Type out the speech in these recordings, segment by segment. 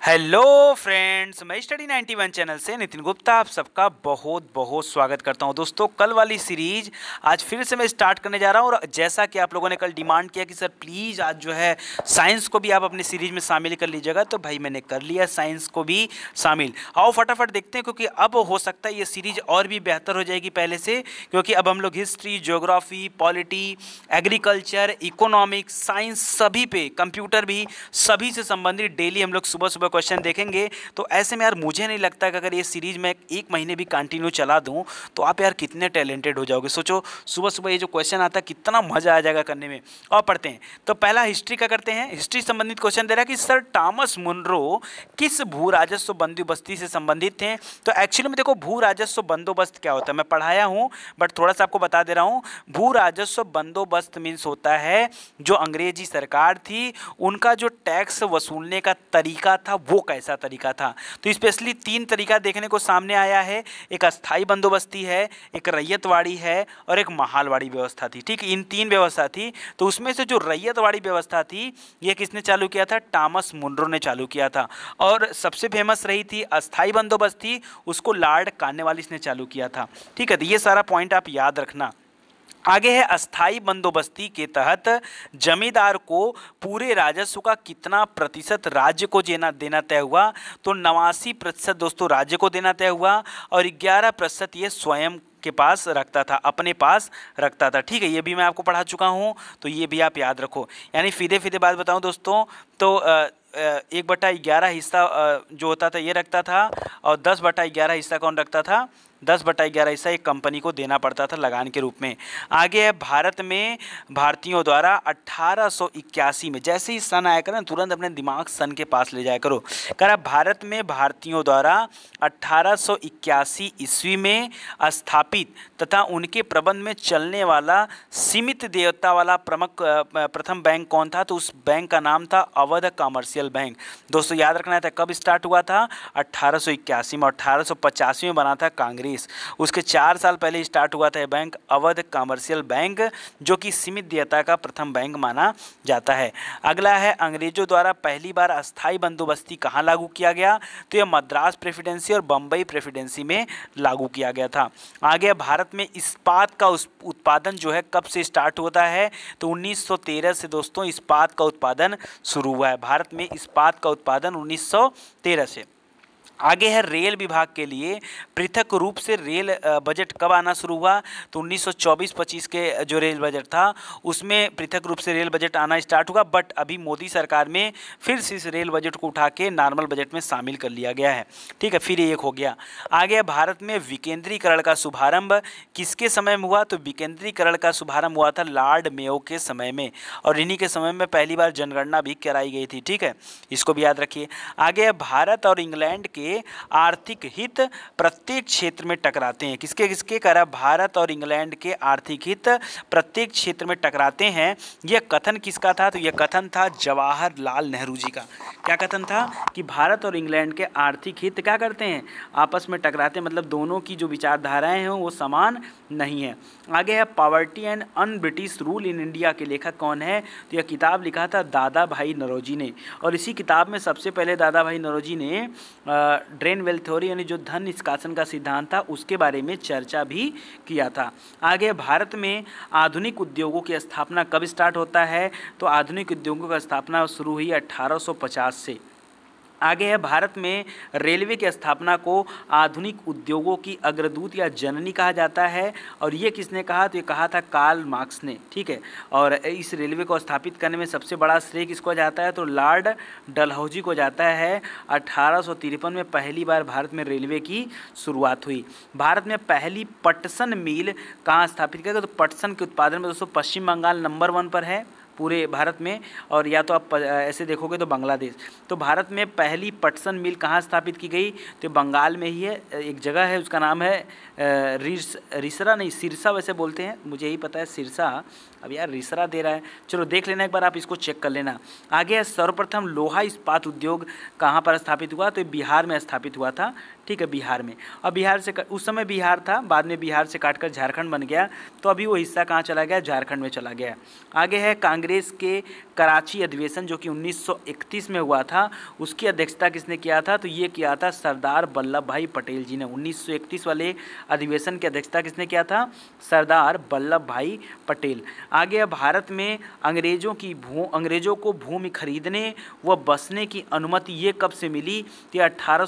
Hello friends, मैं study 91 channel से नितिन गुप्ता, आप सबका बहुत बहुत स्वागत करता हूँ। दोस्तों, कल वाली सीरीज़ आज फिर से मैं स्टार्ट करने जा रहा हूँ और जैसा कि आप लोगों ने कल डिमांड किया कि, सर, प्लीज़ आज जो है साइंस को भी आप अपनी सीरीज़ में शामिल कर लीजिएगा तो भाई मैंने कर लिया साइंस को भी शामिल। आओ फटाफट देखते हैं, क्योंकि अब हो सकता है ये सीरीज़ और भी बेहतर हो जाएगी पहले से, क्योंकि अब हम लोग history geography polity, agriculture, economics, science सभी पे, कंप्यूटर भी सभी से संबंधित डेली हम लोग सुबह सुबह क्वेश्चन देखेंगे तो ऐसे में यार मुझे नहीं लगता कि अगर ये सीरीज़ में एक महीने भी कंटिन्यू चला दूँ तो आप यार कितने टैलेंटेड हो जाओगे। सोचो सुबह सुबह ये जो क्वेश्चन आता है, कितना मज़ा आ जाएगा करने में। और पढ़ते हैं। तो पहला हिस्ट्री का करते हैं। हिस्ट्री संबंधित क्वेश्चन दे रहा है कि सर टॉमस मुनरो किस भू राजस्व बंदोबस्ती से संबंधित थे? तो एक्चुअली में देखो भू राजस्व बंदोबस्त क्या होता है? मैं पढ़ाया हूँ बट थोड़ा सा आपको बता दे रहा हूँ। भू राजस्व बंदोबस्त मीन्स होता है, जो अंग्रेज़ी सरकार थी, उनका जो टैक्स वसूलने का तरीका था वो कैसा तरीका था? तो स्पेशली तीन तरीका देखने को सामने आया है। एक अस्थाई बंदोबस्ती है, एक रैयतवाड़ी है और एक महालवाड़ी व्यवस्था थी। ठीक, इन तीन व्यवस्था थी। तो उसमें से जो रैयतवाड़ी व्यवस्था थी, ये किसने चालू किया था? टॉमस मुंड्रो ने चालू किया था। और सबसे फ़ेमस रही थी अस्थाई बंदोबस्ती, उसको लॉर्ड कानेवालिस ने चालू किया था। ठीक है तो ये सारा पॉइंट आप याद रखना। आगे है अस्थाई बंदोबस्ती के तहत जमींदार को पूरे राजस्व का कितना प्रतिशत राज्य को देना देना तय हुआ? तो नवासी प्रतिशत दोस्तों राज्य को देना तय हुआ और ग्यारह प्रतिशत ये स्वयं के पास रखता था, अपने पास रखता था। ठीक है, ये भी मैं आपको पढ़ा चुका हूँ तो ये भी आप याद रखो। यानी फीदे फीदे बात बताऊँ दोस्तों तो एक बटा ग्यारह हिस्सा जो होता था ये रखता था और दस बटा ग्यारह हिस्सा कौन रखता था? दस बटाई ग्यारह हिस्सा एक कंपनी को देना पड़ता था लगान के रूप में। आगे है, भारत में भारतीयों द्वारा अट्ठारह में, जैसे ही सन आया करो तुरंत अपने दिमाग सन के पास ले जाया करो। करा भारत में भारतीयों द्वारा अट्ठारह ईस्वी में स्थापित तथा उनके प्रबंध में चलने वाला सीमित देवता वाला प्रमुख प्रथम बैंक कौन था? तो उस बैंक का नाम था अवध कॉमर्शियल बैंक। दोस्तों, याद रखना था, कब स्टार्ट हुआ था? अट्ठारह में अट्ठारह में बना था कांग्रेस तेईस उसके चार साल पहले स्टार्ट हुआ था बैंक अवध कमर्शियल बैंक जो कि सीमित देयता का प्रथम बैंक माना जाता है। अगला है, अंग्रेज़ों द्वारा पहली बार अस्थायी बंदोबस्ती कहाँ लागू किया गया? तो यह मद्रास प्रेसिडेंसी और बम्बई प्रेसिडेंसी में लागू किया गया था। आगे भारत में इस्पात का उत्पादन जो है कब से स्टार्ट होता है? तो 1913 से दोस्तों, इस्पात का उत्पादन शुरू हुआ है। भारत में इस्पात का उत्पादन 1913 से। आगे है रेल विभाग के लिए। पृथक रूप से रेल बजट कब आना शुरू हुआ? तो 1924-25 के जो रेल बजट था, उसमें पृथक रूप से रेल बजट आना स्टार्ट हुआ, बट अभी मोदी सरकार में फिर से इस रेल बजट को उठा के नॉर्मल बजट में शामिल कर लिया गया है। ठीक है, फिर एक हो गया। आगे भारत में विकेंद्रीकरण का शुभारंभ। किसके समय में हुआ? तो विकेंद्रीकरण का शुभारंभ हुआ था लॉर्ड मेयो के समय में, और इन्हीं के समय में पहली बार जनगणना भी कराई गई थी। ठीक है, इसको भी याद रखिए। आगे भारत और इंग्लैंड के आर्थिक हित प्रत्येक क्षेत्र में टकराते हैं। किसके किसके करा भारत और इंग्लैंड के आर्थिक हित प्रत्येक क्षेत्र में टकराते हैं। यह कथन किसका था? तो यह कथन था जवाहरलाल नेहरू जी का। क्या कथन था? कि भारत और इंग्लैंड के आर्थिक हित क्या करते हैं? आपस में टकराते हैं मतलब दोनों की जो विचारधाराएँ हैं, वो समान नहीं है। आगे है poverty and un British rule in India के लेखक कौन है? तो यह किताब लिखा था दादा भाई नरोजी ने। और इसी किताब में सबसे पहले दादा भाई नरोजी ने ड्रेन वेल थ्योरी यानी जो धन निष्कासन का सिद्धांत था, उसके बारे में चर्चा भी किया था। आगे, भारत में आधुनिक उद्योगों की स्थापना कब स्टार्ट होता है? तो आधुनिक उद्योगों का स्थापना शुरू हुई 1850 से। आगे है, भारत में रेलवे की स्थापना को आधुनिक उद्योगों की अग्रदूत या जननी कहा जाता है, और ये किसने कहा? तो ये कहा था कार्ल मार्क्स ने, ठीक है? और इस रेलवे को स्थापित करने में सबसे बड़ा श्रेय किसको जाता है? तो लॉर्ड डलहौजी को जाता है। अठारह सौ तिरपन में पहली बार भारत में रेलवे की शुरुआत हुई। भारत में पहली पटसन मिल कहाँ स्थापित किया गया? तो पटसन के उत्पादन में, दोस्तों, पश्चिम बंगाल नंबर वन पर है। पूरे भारत में और या तो आप ऐसे देखोगे तो बांग्लादेश। तो भारत में पहली पटसन मिल कहाँ स्थापित की गई? तो बंगाल में ही है एक जगह है, उसका नाम है रिस, रिसरा नहीं, सिरसा वैसे बोलते हैं, मुझे यही पता है, सिरसा। अब यार रिसरा दे रहा है। चलो देख लेना एक बार, आप इसको चेक कर लेना। आगे सर्वप्रथम लोहा इस्पात उद्योग कहाँ पर स्थापित हुआ? तो बिहार में स्थापित हुआ था। ठीक है, बिहार में। अब बिहार से उस समय बिहार था, बाद में बिहार से काटकर झारखंड बन गया। तो अभी वो हिस्सा कहाँ चला गया? झारखंड में चला गया। आगे है, कांग्रेस के कराची अधिवेशन, जो कि 1931 में हुआ था। उसकी अध्यक्षता किसने किया था? तो ये किया था सरदार वल्लभ भाई पटेल जी ने। 1931 वाले अधिवेशन की अध्यक्षता किसने किया था? सरदार वल्लभ भाई पटेल। आगे भारत में अंग्रेज़ों की भू, अंग्रेज़ों को भूमि खरीदने व बसने की अनुमति ये कब से मिली? तो अठारह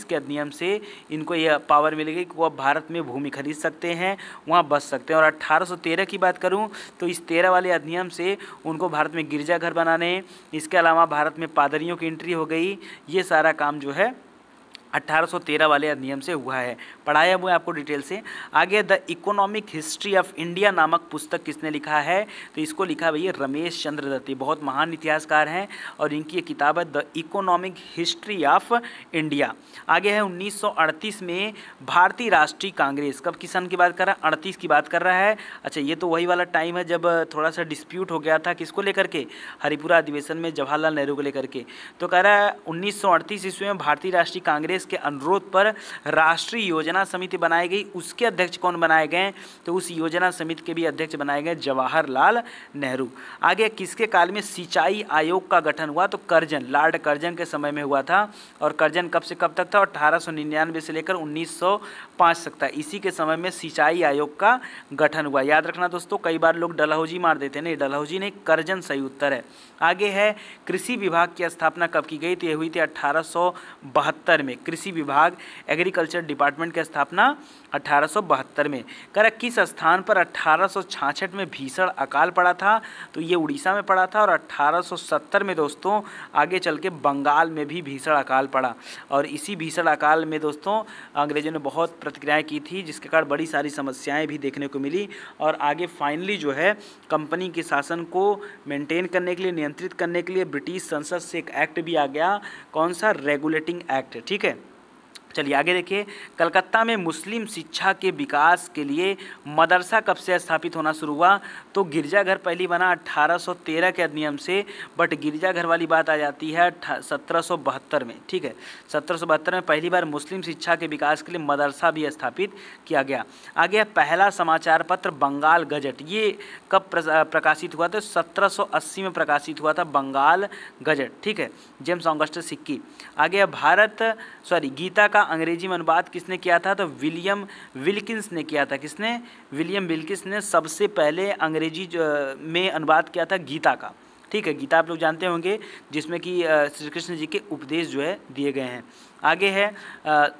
के अधिनियम से इनको यह पावर मिल गई कि वह भारत में भूमि खरीद सकते हैं, वहाँ बस सकते हैं। और अट्ठारह की बात करूँ तो इस तेरह वाले अधिनियम से उनको भारत में गिरजाघर बनाने, इसके अलावा भारत में पादरियों की एंट्री हो गई, ये सारा काम जो है 1813 वाले अधिनियम से हुआ है। पढ़ाया हुआ आपको डिटेल से। आगे the economic history of India नामक पुस्तक किसने लिखा है? तो इसको लिखा भैया रमेश चंद्र दत्ती। बहुत महान इतिहासकार हैं और इनकी ये किताब है the economic history of India आगे है 1938 में भारतीय राष्ट्रीय कांग्रेस। कब किसान की बात कर रहा है? अड़तीस की बात कर रहा है। अच्छा ये तो वही वाला टाइम है जब थोड़ा सा डिस्प्यूट हो गया था किसको लेकर के? हरिपुरा अधिवेशन में जवाहरलाल नेहरू को लेकर के। तो कह रहा है उन्नीस ईस्वी में भारतीय राष्ट्रीय कांग्रेस कांग्रेस के अनुरोध पर राष्ट्रीय योजना समिति बनाई गई। उसके अध्यक्ष कौन बनाए गए तो उस योजना समिति के भी अध्यक्ष बनाए गए जवाहरलाल नेहरू। आगे किसके काल में सिंचाई आयोग का गठन हुआ? तो करजन, लॉर्ड करजन के समय में हुआ था और करजन कब से कब तक था? अठारह से लेकर उन्नीस तक था। इसी के समय में सिंचाई आयोग का गठन हुआ। याद रखना दोस्तों, कई बार लोग डलहौजी मार देते नहीं, डलहौजी नहीं, करजन सही उत्तर है। आगे है, कृषि विभाग की स्थापना कब की गई तो ये हुई थी अठारह सौ बहत्तर में। कृषि विभाग एग्रीकल्चर डिपार्टमेंट की स्थापना अठारह में। कर किस स्थान पर अठारह में भीषण अकाल पड़ा था? तो ये उड़ीसा में पड़ा था और 1870 में दोस्तों, आगे चल के बंगाल में भी भीषण अकाल पड़ा। और इसी भीषण अकाल में दोस्तों, अंग्रेज़ों ने बहुत प्रतिक्रियाएँ की थी, जिसके कारण बड़ी सारी समस्याएँ भी देखने को मिली और आगे फाइनली जो है, कंपनी के शासन को मेंटेन करने के लिए, नियंत्रित करने के लिए ब्रिटिश संसद से एक एक्ट भी आ गया, कौन सा? रेगुलेटिंग एक्ट ठीक है? चलिए आगे देखिए, कलकत्ता में मुस्लिम शिक्षा के विकास के लिए मदरसा कब से स्थापित होना शुरू हुआ? तो गिरजाघर पहली बना 1813 के अधिनियम से, बट गिरजाघर वाली बात आ जाती है सत्रह सौ बहत्तर में, ठीक है? सत्रह सौ बहत्तर में पहली बार मुस्लिम शिक्षा के विकास के लिए मदरसा भी स्थापित किया गया। आगे पहला समाचार पत्र, बंगाल गजट। ये कब प्रकाशित हुआ था? सत्रह में प्रकाशित हुआ था बंगाल गजट, ठीक है? James August Hicky. आगे भारत, सॉरी, गीता का अंग्रेज़ी में अनुवाद किसने किया था? तो विलियम विल्किंस ने किया था। किसने? विलियम विल्किंस ने सबसे पहले अंग्रेज़ी में अनुवाद किया था गीता का। ठीक है, गीता आप लोग जानते होंगे, जिसमें कि श्री कृष्ण जी के उपदेश जो है, दिए गए हैं। आगे है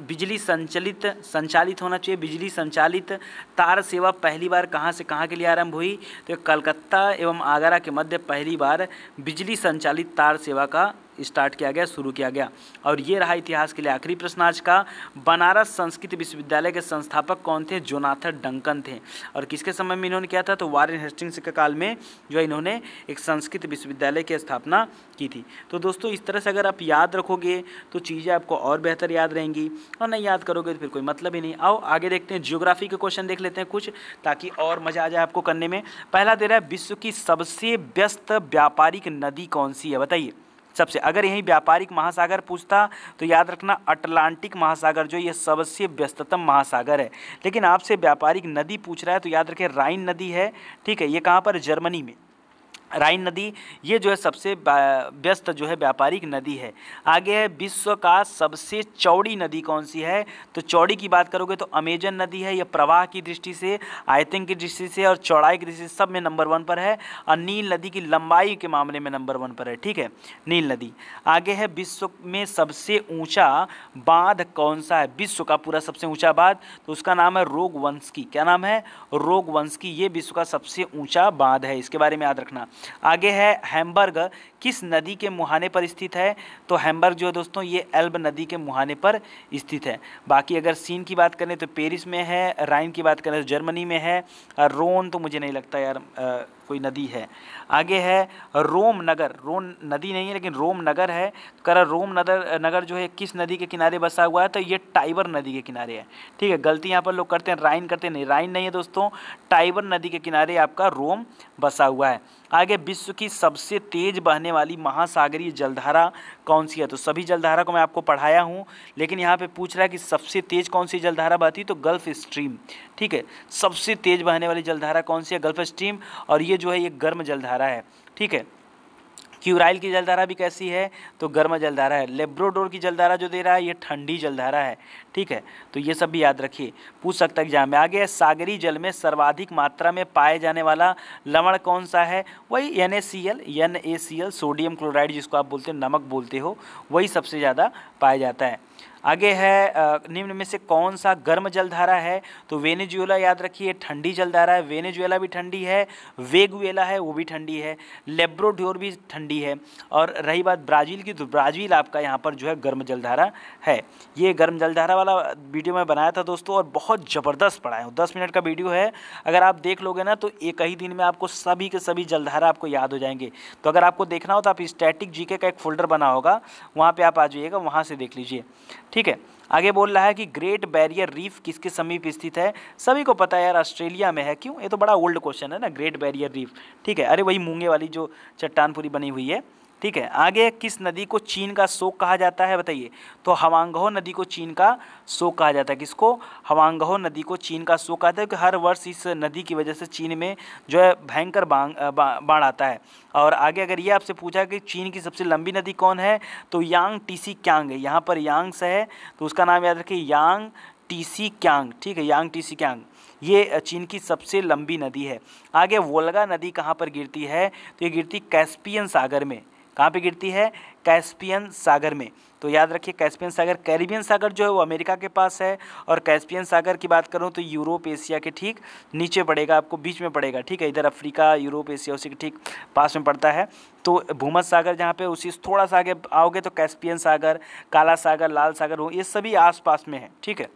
बिजली संचालित संचालित होना चाहिए। बिजली संचालित तार सेवा पहली बार कहाँ से कहाँ के लिए आरंभ हुई? तो कलकत्ता एवं आगरा के मध्य पहली बार बिजली संचालित तार सेवा का स्टार्ट किया गया, शुरू किया गया। और ये रहा इतिहास के लिए आखिरी प्रश्न आज का। बनारस संस्कृत विश्वविद्यालय के संस्थापक कौन थे? जोनाथन डंकन थे। और किसके समय में इन्होंने किया था? तो वारेन हेस्टिंग्स के काल में जो है इन्होंने एक संस्कृत विश्वविद्यालय की स्थापना की थी। तो दोस्तों, इस तरह से अगर आप याद रखोगे तो चीज़ें आपको और बेहतर याद रहेंगी। और नहीं याद करोगे तो फिर कोई मतलब ही नहीं। आओ, आगे देखते हैं। जियोग्राफी के क्वेश्चन देख लेते हैं कुछ, ताकि और मज़ा आ जाए आपको करने में। पहला दे रहा है, विश्व की सबसे व्यस्त व्यापारिक नदी कौन सी है? बताइए। सबसे, अगर यही व्यापारिक महासागर पूछता तो याद रखना अटलांटिक महासागर जो ये सबसे व्यस्ततम महासागर है। लेकिन आपसे व्यापारिक नदी पूछ रहा है तो याद रखें, राइन नदी है, ठीक है, ये कहाँ पर? जर्मनी में। राइन नदी, ये जो है सबसे व्यस्त जो है व्यापारिक नदी है। आगे है विश्व का सबसे चौड़ी नदी कौन सी है? तो चौड़ी की बात करोगे तो अमेजन नदी है यह प्रवाह की दृष्टि से, आयतन की दृष्टि से और चौड़ाई की दृष्टि से सब में नंबर वन पर है और नील नदी की लंबाई के मामले में नंबर वन पर है, ठीक है? नील नदी। आगे है विश्व में सबसे ऊँचा बाँध कौन सा है? विश्व का पूरा सबसे ऊँचा बाँध तो उसका नाम है रोगवंश क्या नाम है? रोगवंश ये विश्व का सबसे ऊँचा बाँध है, इसके बारे में याद रखना। आगे है हैम्बर्ग किस नदी के मुहाने पर स्थित है? तो हैम्बर्ग जो है दोस्तों ये एल्ब नदी के मुहाने पर स्थित है। बाकी अगर सीन की बात करें तो पेरिस में है राइन की बात करें तो जर्मनी में है। रोन तो मुझे नहीं लगता यार आ, कोई नदी है। आगे है रोम नगर। रोम नदी नहीं है, लेकिन रोम नगर है। कर रोम नगर नगर जो है, किस नदी के किनारे बसा हुआ है तो ये टाइबर नदी के किनारे है। ठीक है, गलती यहाँ पर लोग करते हैं, राइन करते हैं, नहीं, राइन नहीं है दोस्तों। टाइबर नदी के किनारे आपका रोम बसा हुआ है। आगे विश्व की सबसे तेज बहने वाली महासागरीय जलधारा कौन सी है? तो सभी जलधारा को मैं आपको पढ़ाया हूँ, लेकिन यहाँ पे पूछ रहा है कि सबसे तेज़ कौन सी जलधारा बहती तो गल्फ स्ट्रीम ठीक है? सबसे तेज़ बहने वाली जलधारा कौन सी है? गल्फ स्ट्रीम और ये जो है, ये गर्म जलधारा है, ठीक है? क्यूराइल की जलधारा भी कैसी है? तो गर्म जलधारा है। लेब्रोडोर की जलधारा जो दे रहा है, ये ठंडी जलधारा है। ठीक है? तो ये सब भी याद रखिए। पूछ सकता एग्ज़ाम में, आगे सागरी जल में सर्वाधिक मात्रा में पाए जाने वाला लवण कौन सा है? वही N N A C L sodium chloride जिसको आप बोलते हो, नमक बोलते हो, वही सबसे ज़्यादा पाया जाता है। आगे है निम्न में से कौन सा गर्म जलधारा है? तो वेनेजुएला याद रखिए, ठंडी जलधारा है, वेनेजुएला भी ठंडी है, वेगुएला है, वो भी ठंडी है, लेब्रोड्योर भी ठंडी है। और रही बात ब्राज़ील की तो ब्राज़ील आपका यहाँ पर जो है गर्म जलधारा है। ये गर्म जलधारा वाला वीडियो मैं बनाया था दोस्तों और बहुत ज़बरदस्त पढ़ाया हूँ। दस मिनट का वीडियो है, अगर आप देख लोगे ना तो एक ही दिन में आपको सभी के सभी जलधारा आपको याद हो जाएँगे। तो अगर आपको देखना हो तो आप स्टैटिक जीके का एक फोल्डर बना होगा, वहाँ पर आप आ जाइएगा, वहाँ से देख लीजिए। ठीक है? आगे बोल रहा है कि ग्रेट बैरियर रीफ किसके समीप स्थित है? सभी को पता है यार, ऑस्ट्रेलिया में है। क्यों? ये तो बड़ा ओल्ड क्वेश्चन है ना ग्रेट बैरियर रीफ ठीक है, अरे वही मूँगे वाली जो चट्टान पूरी बनी हुई है। ठीक है? आगे किस नदी को चीन का शोक कहा जाता है बताइए। तो हवांगहो नदी को चीन का शोक कहा जाता है। किसको? हवांगहो नदी को चीन का शोक कहते हैं कि हर वर्ष इस नदी की वजह से चीन में जो है भयंकर बाढ़ आता है। और आगे अगर ये आपसे पूछा कि चीन की सबसे लंबी नदी कौन है तो यांग टीसी क्यांग है। यहाँ पर यांग से है तो उसका नाम याद रखिए, यांग टीसी क्यांग, ठीक है? Yang TC Kyang. ये चीन की सबसे लंबी नदी है। आगे वोल्गा नदी कहाँ पर गिरती है? तो ये गिरती कैस्पियन सागर में। कहाँ पे गिरती है? कैस्पियन सागर में। तो याद रखिए, कैस्पियन सागर, कैरिबियन सागर जो है वो अमेरिका के पास है और कैस्पियन सागर की बात करूँ तो यूरोप एशिया के ठीक नीचे पड़ेगा, आपको बीच में पड़ेगा, ठीक है? इधर अफ्रीका, यूरोप एशिया उसी के ठीक पास में पड़ता है। तो भूमध सागर जहाँ पे उसी थोड़ा सा आगे आओगे तो कैस्पियन सागर, काला सागर, लाल सागर ये सभी आस में है, ठीक है?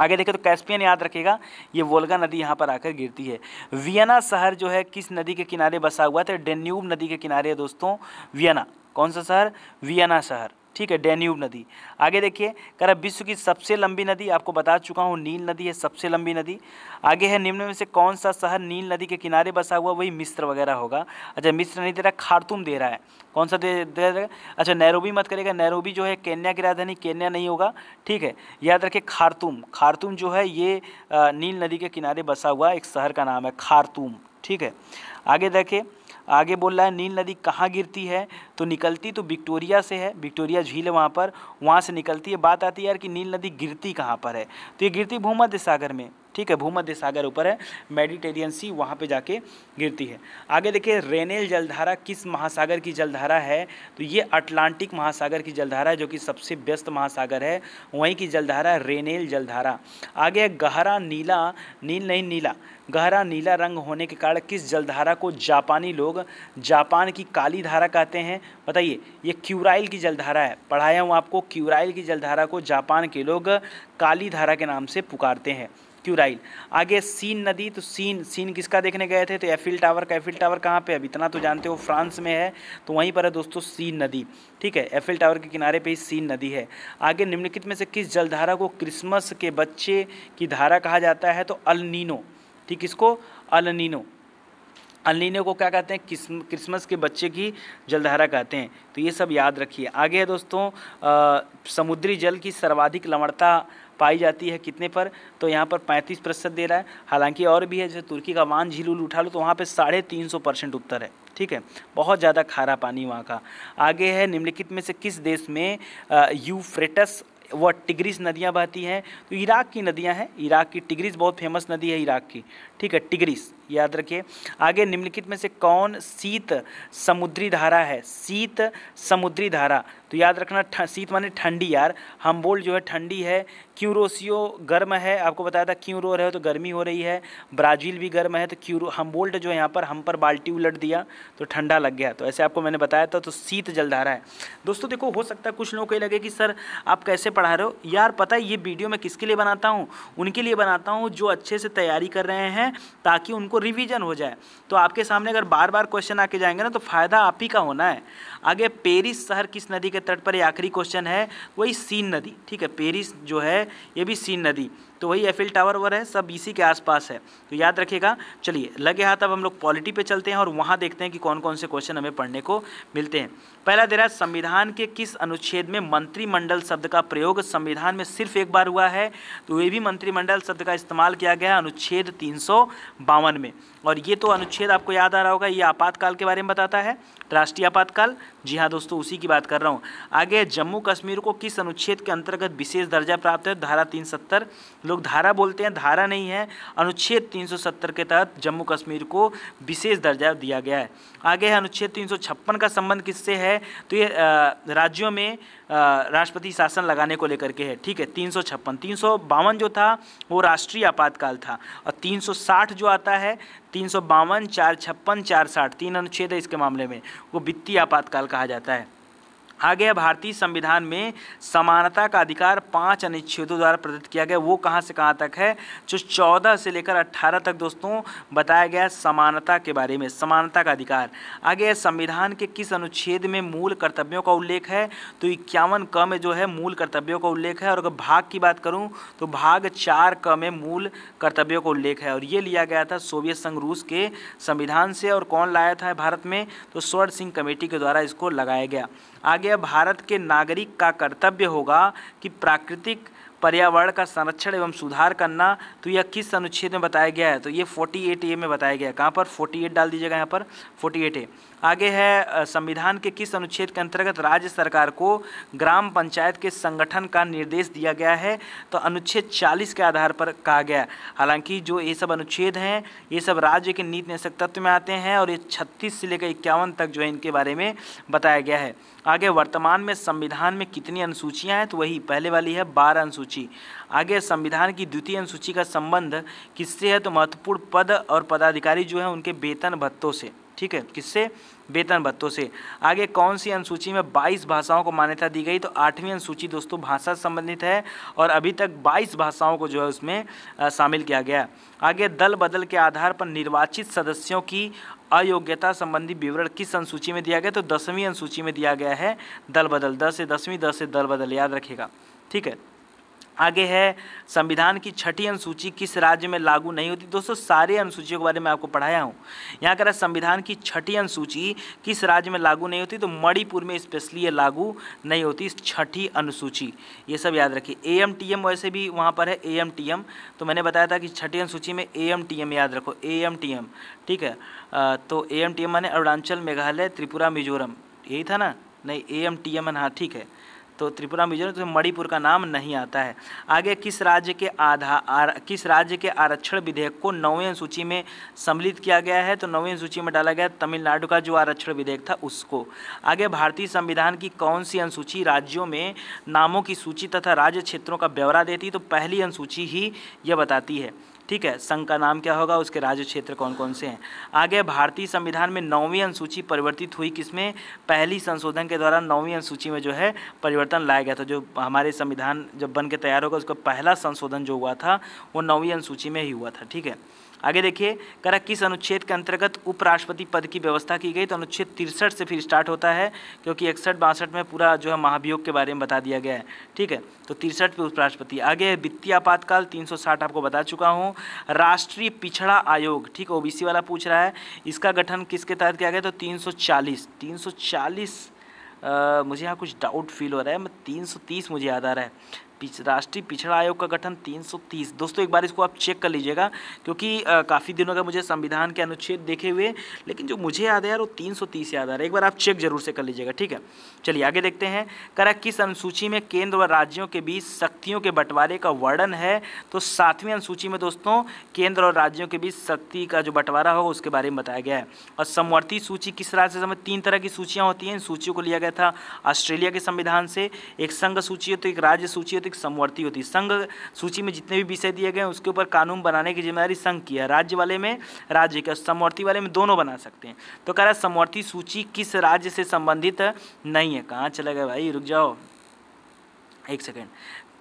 आगे देखें तो कैस्पियन याद रखेगा, ये वोल्गा नदी यहाँ पर आकर गिरती है। वियना शहर जो है, किस नदी के किनारे बसा हुआ था? डेन्यूब नदी के किनारे दोस्तों, वियना। कौन सा शहर? वियना शहर। ठीक है, डेन्यूब नदी। आगे देखिए, कह रहा विश्व की सबसे लंबी नदी, आपको बता चुका हूँ, नील नदी है, सबसे लंबी नदी। आगे है, निम्न में से कौन सा शहर नील नदी के किनारे बसा हुआ, वही मिस्र वगैरह होगा। अच्छा मिस्र नहीं दे रहा, खारतूम दे रहा है। कौन सा दे दे रहा है? अच्छा नैरोबी मत करेगा नैरोबी जो है, केन्या की राजधानी, केन्या नहीं होगा, ठीक है। याद रखिए, खारतूम खारतूम जो है, ये नील नदी के किनारे बसा हुआ एक शहर का नाम है, खारतूम, ठीक है। आगे देखिए आगे बोल रहा है, नील नदी कहाँ गिरती है? तो निकलती तो विक्टोरिया से है, विक्टोरिया झील है वहाँ पर, वहाँ से निकलती है। बात आती है यार कि नील नदी गिरती कहाँ पर है? तो ये गिरती भूमध्य सागर में, ठीक है, भूमध्य सागर ऊपर है, मेडिटेरियन सी वहाँ पे जाके गिरती है। आगे देखिए, रेनेल जलधारा किस महासागर की जलधारा है? तो ये अटलांटिक महासागर की जलधारा है, जो कि सबसे व्यस्त महासागर है, वहीं की जलधारा रेनेल जलधारा। आगे गहरा नीला, नील नहीं, नीला गहरा नीला रंग होने के कारण किस जलधारा को जापानी लोग जापान की काली धारा कहते हैं? बताइए, ये क्यूराइल की जलधारा है। पढ़ाया हूँ आपको, क्यूराइल की जलधारा को जापान के लोग काली धारा के नाम से पुकारते हैं। क्यूराइल, आगे सीन नदी तो सीन सीन किसका देखने गए थे? तो एफिल टावर का, एफिल टावर कहाँ पे अब इतना तो जानते हो, फ्रांस में है तो वहीं पर है दोस्तों सीन नदी। ठीक है, एफिल टावर के किनारे पे ही सीन नदी है। आगे निम्नलिखित में से किस जलधारा को क्रिसमस के बच्चे की धारा कहा जाता है? तो अलनीनो ठीक इसको अलनीनो। अलनीनो को क्या कहते हैं? क्रिसमस के बच्चे की जलधारा कहते हैं। तो ये सब याद रखिए। आगे है दोस्तों आ, समुद्री जल की सर्वाधिक लवणता पाई जाती है कितने पर? तो यहाँ पर पैंतीस प्रतिशत दे रहा है। हालाँकि और भी है जैसे तुर्की का वान झील उल उठा लो तो वहाँ पे साढ़े तीन सौ परसेंट उत्तर है। ठीक है? बहुत ज़्यादा खारा पानी वहाँ का। आगे है निम्नलिखित में से किस देश में यूफ्रेटस व टिग्रिस नदियाँ बहती हैं। तो इराक की नदियाँ हैं। इराक की टिग्रिस बहुत फ़ेमस नदी है इराक की। ठीक है, टिग्रिस। याद रखिए। आगे निम्नलिखित में से कौन शीत समुद्री धारा है? शीत समुद्री धारा। तो याद रखना शीत माने ठंडी यार। हम बोल जो है ठंडी है क्यों रोसियो गर्म है, आपको बताया था क्यों रो रहे हो तो गर्मी हो रही है। ब्राज़ील भी गर्म है तो क्यों हम बोल्ट जो है यहाँ पर, हम पर बाल्टी उलट दिया तो ठंडा लग गया। तो ऐसे आपको मैंने बताया था तो शीत जलधारा है। दोस्तों देखो, हो सकता है कुछ लोगों को ये लगे कि, सर, आप कैसे पढ़ा रहे हो? यार पता है, ये वीडियो मैं किसके लिए बनाता हूँ? उनके लिए बनाता हूँ जो अच्छे से तैयारी कर रहे हैं ताकि उनको रिवीजन हो जाए। तो आपके सामने अगर बार बार क्वेश्चन आके जाएँगे ना तो फ़ायदा आप ही का होना है। आगे पेरिस शहर किस नदी के तट पर, ये आखिरी क्वेश्चन है, वही सीन नदी, ठीक है, पेरिस जो है, ये भी सीन नदी तो वही एफिल टावर वर है, सब इसी के आसपास है तो याद रखिएगा, चलिए, लगे हाथ अब हम लोग पॉलिटी पे चलते हैं और वहाँ देखते हैं कि कौन कौन से क्वेश्चन हमें पढ़ने को मिलते हैं। पहला दे रहा है, संविधान के किस अनुच्छेद में मंत्रिमंडल शब्द का प्रयोग संविधान में सिर्फ़ एक बार हुआ है तो ये भी मंत्रिमंडल शब्द का इस्तेमाल किया गया अनुच्छेद तीन सौ बावन में। और ये तो अनुच्छेद आपको याद आ रहा होगा, ये आपातकाल के बारे में बताता है, राष्ट्रीय आपातकाल। जी हाँ दोस्तों, उसी की बात कर रहा हूँ। आगे जम्मू कश्मीर को किस अनुच्छेद के अंतर्गत विशेष दर्जा प्राप्त है? धारा तीन सत्तर। लोग धारा बोलते हैं, धारा नहीं है, अनुच्छेद तीन सौ सत्तर के तहत जम्मू कश्मीर को विशेष दर्जा दिया गया है। आगे है, अनुच्छेद तीन सौ छप्पन का संबंध किससे है? तो ये राज्यों में राष्ट्रपति शासन लगाने को लेकर के है, ठीक है? तीन सौ छप्पन, तीन सौ बावन जो था, वो राष्ट्रीय आपातकाल था। और तीन सौ साठ जो आता है, तीन सौ बावन, चार छप्पन, चार साठ, तीन अनुच्छेद है इसके मामले में, वो वित्तीय आपातकाल कहा जाता है। आगे भारतीय संविधान में समानता का अधिकार पाँच अनुच्छेदों द्वारा प्रदत्त किया गया। वो कहाँ से कहाँ तक है? जो चौदह से लेकर अट्ठारह तक दोस्तों बताया गया समानता के बारे में, समानता का अधिकार। आगे संविधान के किस अनुच्छेद में मूल कर्तव्यों का उल्लेख है? तो इक्यावन क में जो है मूल कर्तव्यों का उल्लेख है। और अगर भाग की बात करूँ तो भाग चार क में मूल कर्तव्यों का उल्लेख है। और ये लिया गया था सोवियत संघ रूस के संविधान से। और कौन लाया था भारत में? तो स्वर्ण सिंह कमेटी के द्वारा इसको लगाया गया। आगे भारत के नागरिक का कर्तव्य होगा कि प्राकृतिक पर्यावरण का संरक्षण एवं सुधार करना। तो यह किस अनुच्छेद में बताया गया है? तो ये 48 ए में बताया गया है। कहाँ पर? 48 डाल दीजिएगा यहाँ पर। 48 ए आगे है संविधान के किस अनुच्छेद के अंतर्गत राज्य सरकार को ग्राम पंचायत के संगठन का निर्देश दिया गया है तो अनुच्छेद 40 के आधार पर कहा गया हालाँकि जो ये सब अनुच्छेद हैं, ये सब राज्य के नीति निषेक तत्व में आते हैं और ये छत्तीस से लेकर इक्यावन तक जो है इनके बारे में बताया गया है। आगे, वर्तमान में संविधान में कितनी अनुसूचियाँ हैं तो वही पहले वाली है, बारह अनुसूची। आगे, संविधान की द्वितीय अनुसूची का संबंध किससे है तो महत्वपूर्ण पद और पदाधिकारी जो है, उनके वेतन भत्तों से। ठीक है? किससे? वेतन भत्तों से। आगे, कौन सी अनुसूची में 22 भाषाओं को मान्यता दी गई? तो आठवीं अनुसूची दोस्तों, भाषा संबंधित है और अभी तक 22 भाषाओं को जो है उसमें शामिल किया गया आगे, दल बदल के आधार पर निर्वाचित सदस्यों की अयोग्यता संबंधी विवरण किस अनुसूची में दिया गया? तो दसवीं अनुसूची में दिया गया है दल बदल। दस से दसवीं, दस से दल बदल, याद रखेगा ठीक है? आगे है, संविधान की छठी अनुसूची किस राज्य में लागू नहीं होती? दोस्तों, सारे अनुसूचियों के बारे में आपको पढ़ाया हूँ। यहाँ कह रहा है, संविधान की छठी अनुसूची किस राज्य में लागू नहीं होती? तो मणिपुर में स्पेशली ये लागू नहीं होती छठी अनुसूची। ये सब याद रखिए। ए एम टी एम वैसे भी वहाँ पर है ए एम टी एम तो मैंने बताया था कि छठी अनुसूची में ए एम टी एम याद रखो ए एम टी एम ठीक है? तो ए एम टी एम माने अरुणाचल मेघालय, त्रिपुरा, मिजोरम। यही था ना? नहीं ए एम टी एम हाँ ठीक है। तो त्रिपुरा मिजोरम तो मणिपुर का नाम नहीं आता है। आगे किस राज्य के आधार किस राज्य के आरक्षण विधेयक को नौवीं सूची में सम्मिलित किया गया है? तो नौवीं सूची में डाला गया तमिलनाडु का जो आरक्षण विधेयक था, उसको। आगे भारतीय संविधान की कौन सी अनुसूची राज्यों में नामों की सूची तथा राज्य क्षेत्रों का ब्यौरा देती तो पहली अनुसूची ही यह बताती है। ठीक है, संघ का नाम क्या होगा, उसके राज्य क्षेत्र कौन कौन से हैं? आगे भारतीय संविधान में नौवीं अनुसूची परिवर्तित हुई किसमें? पहली संशोधन के द्वारा नौवीं अनुसूची में जो है, परिवर्तन लाया गया था। जो हमारे संविधान जब बन के तैयार होगा, उसका पहला संशोधन जो हुआ था, वो नौवीं अनुसूची में ही हुआ था, ठीक है? आगे देखिए करा किस अनुच्छेद के अंतर्गत उपराष्ट्रपति पद की व्यवस्था की गई? तो अनुच्छेद तिरसठ से फिर स्टार्ट होता है, क्योंकि इकसठ बासठ में पूरा जो है महाभियोग के बारे में बता दिया गया है। ठीक है? तो तिरसठ पे उपराष्ट्रपति। आगे वित्तीय आपातकाल 360 आपको बता चुका हूँ। राष्ट्रीय पिछड़ा आयोग, ठीक, ओबीसी वाला पूछ रहा है। इसका गठन किसके तहत किया गया? तो तीन सौ मुझे यहाँ कुछ डाउट फील हो रहा है, मैं 330 मुझे याद आ रहा है। राष्ट्रीय पिछड़ा आयोग का गठन 330 दोस्तों, एक बार इसको आप चेक कर लीजिएगा, क्योंकि काफ़ी दिनों का मुझे संविधान के अनुच्छेद देखे हुए, लेकिन जो मुझे याद है यार, वो 330 याद आ रहा है। एक बार आप चेक ज़रूर से कर लीजिएगा, ठीक है? चलिए, आगे देखते हैं। करा किस अनुसूची में केंद्र व राज्यों के बीच शक्तियों के बंटवारे का वर्णन है। तो सातवीं अनुसूची में दोस्तों, केंद्र और राज्यों के बीच शक्ति का जो बंटवारा होगा, उसके बारे में बताया गया है। और समवर्ती सूची किस राज्य से तीन तरह की सूचियाँ होती हैं। इन सूचियों को लिया गया था ऑस्ट्रेलिया के संविधान से। एक संघ सूची है एक राज्य सूची होती है समवर्ती होती। है संघ सूची में जितने भी विषय दिए गए हैं, उसके ऊपर कानून बनाने की ज़िम्मेदारी संघ की है। राज्य वाले में राज्य का समवर्ती वाले में दोनों बना सकते हैं। तो कह रहा है, समवर्ती सूची किस राज्य से संबंधित नहीं है? कहाँ चले गए भाई? रुक जाओ। एक सेकेंड।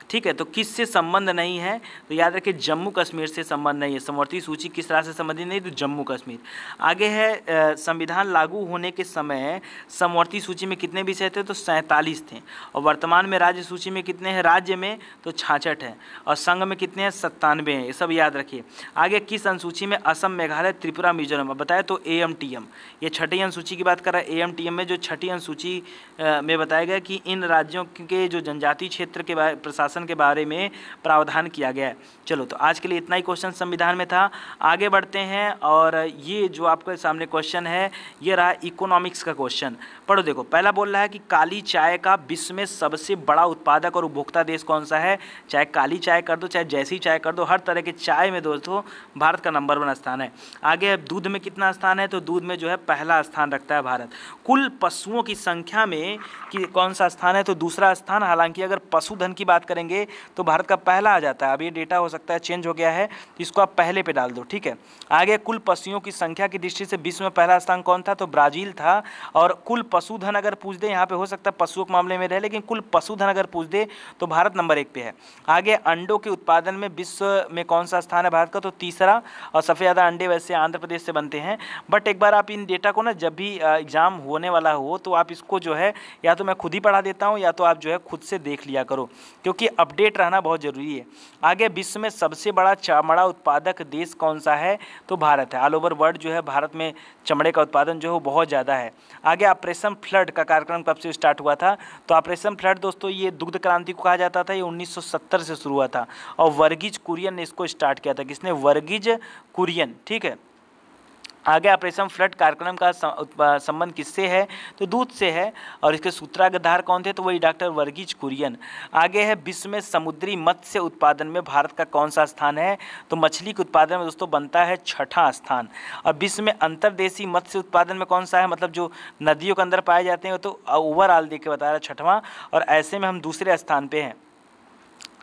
ठीक है तो किस से संबंध नहीं है? तो याद रखिए, जम्मू कश्मीर से संबंध नहीं है। समवर्ती सूची किस राज्य से संबंधित नहीं तो जम्मू कश्मीर। आगे है संविधान लागू होने के समय समवर्ती सूची में कितने विषय थे? तो सैंतालीस थे। और वर्तमान में राज्य सूची में कितने हैं? राज्य में तो छाछठ है। और संघ में कितने हैं? सत्तानवे हैं। ये सब याद रखिए। आगे, किस अनुसूची में असम, मेघालय, त्रिपुरा, मिजोरम? बताए तो ए एम टी एम ये छठी अनुसूची की बात कर रहा है। ए एम टी एम में जो छठी अनुसूची में बताया गया कि इन राज्यों के जो जनजातीय क्षेत्र के प्रशासन के बारे में प्रावधान किया गया है। चलो तो आज के लिए इतना ही क्वेश्चन संविधान में था। आगे बढ़ते हैं और ये जो आपके सामने क्वेश्चन है, ये रहा इकोनॉमिक्स का क्वेश्चन पढ़ो देखो, पहला बोल रहा है कि काली चाय का विश्व में सबसे बड़ा उत्पादक और उपभोक्ता देश कौन सा है? चाहे काली चाय कर दो, चाहे जैसी चाय कर दो, हर तरह के चाय में दोस्तों भारत का नंबर वन स्थान है। आगे दूध में कितना स्थान है? तो दूध में जो है पहला स्थान रखता है भारत। कुल पशुओं की संख्या में कि कौन सा स्थान है? तो दूसरा स्थान, हालाँकि अगर पशुधन की बात करेंगे तो भारत का पहला आ जाता है। अब ये डेटा हो सकता है चेंज हो गया है, इसको आप पहले पे डाल दो, ठीक है? आगे कुल पशुओं की संख्या की दृष्टि से विश्व में पहला स्थान कौन था? तो ब्राज़ील था और कुल पशुधन अगर पूछ दे, यहाँ पे हो सकता है पशुओं के मामले में रहे, लेकिन कुल पशुधन अगर पूछ दे तो भारत नंबर एक पे है। आगे, अंडों के उत्पादन में विश्व में कौन सा स्थान है भारत का? तो तीसरा और सबसे ज़्यादा अंडे वैसे आंध्र प्रदेश से बनते हैं। बट एक बार आप इन डेटा को ना, जब भी एग्ज़ाम होने वाला हो तो आप इसको जो है, या तो मैं खुद ही पढ़ा देता हूँ, या तो आप जो है, खुद से देख लिया करो, क्योंकि अपडेट रहना बहुत ज़रूरी है। आगे, विश्व में सबसे बड़ा चमड़ा उत्पादक देश कौन सा है? तो भारत है। ऑल ओवर वर्ल्ड जो है, भारत में चमड़े का उत्पादन जो है बहुत ज़्यादा है। आगे ऑपरेशन फ्लड का कार्यक्रम कब से स्टार्ट हुआ था? तो ऑपरेशन फ्लड दोस्तों, ये दुग्ध क्रांति को कहा जाता था, ये 1970 से शुरू हुआ था। और वर्गीज कुरियन ने इसको स्टार्ट किया था। किसने? वर्गीज कुरियन, ठीक है? आगे ऑपरेशन फ्लड कार्यक्रम का संबंध किससे है? तो दूध से है। और इसके सूत्राधार कौन थे? तो वही डॉक्टर वर्गीज कुरियन। आगे है, विश्व में समुद्री मत्स्य उत्पादन में भारत का कौन सा स्थान है? तो मछली के उत्पादन में दोस्तों बनता है छठा स्थान। और विश्व में अंतर्देशीय मत्स्य उत्पादन में कौन सा है? मतलब जो नदियों के अंदर पाए जाते हैं तो ओवरऑल देख के बता रहा है छठवां। और ऐसे में हम दूसरे स्थान पर हैं।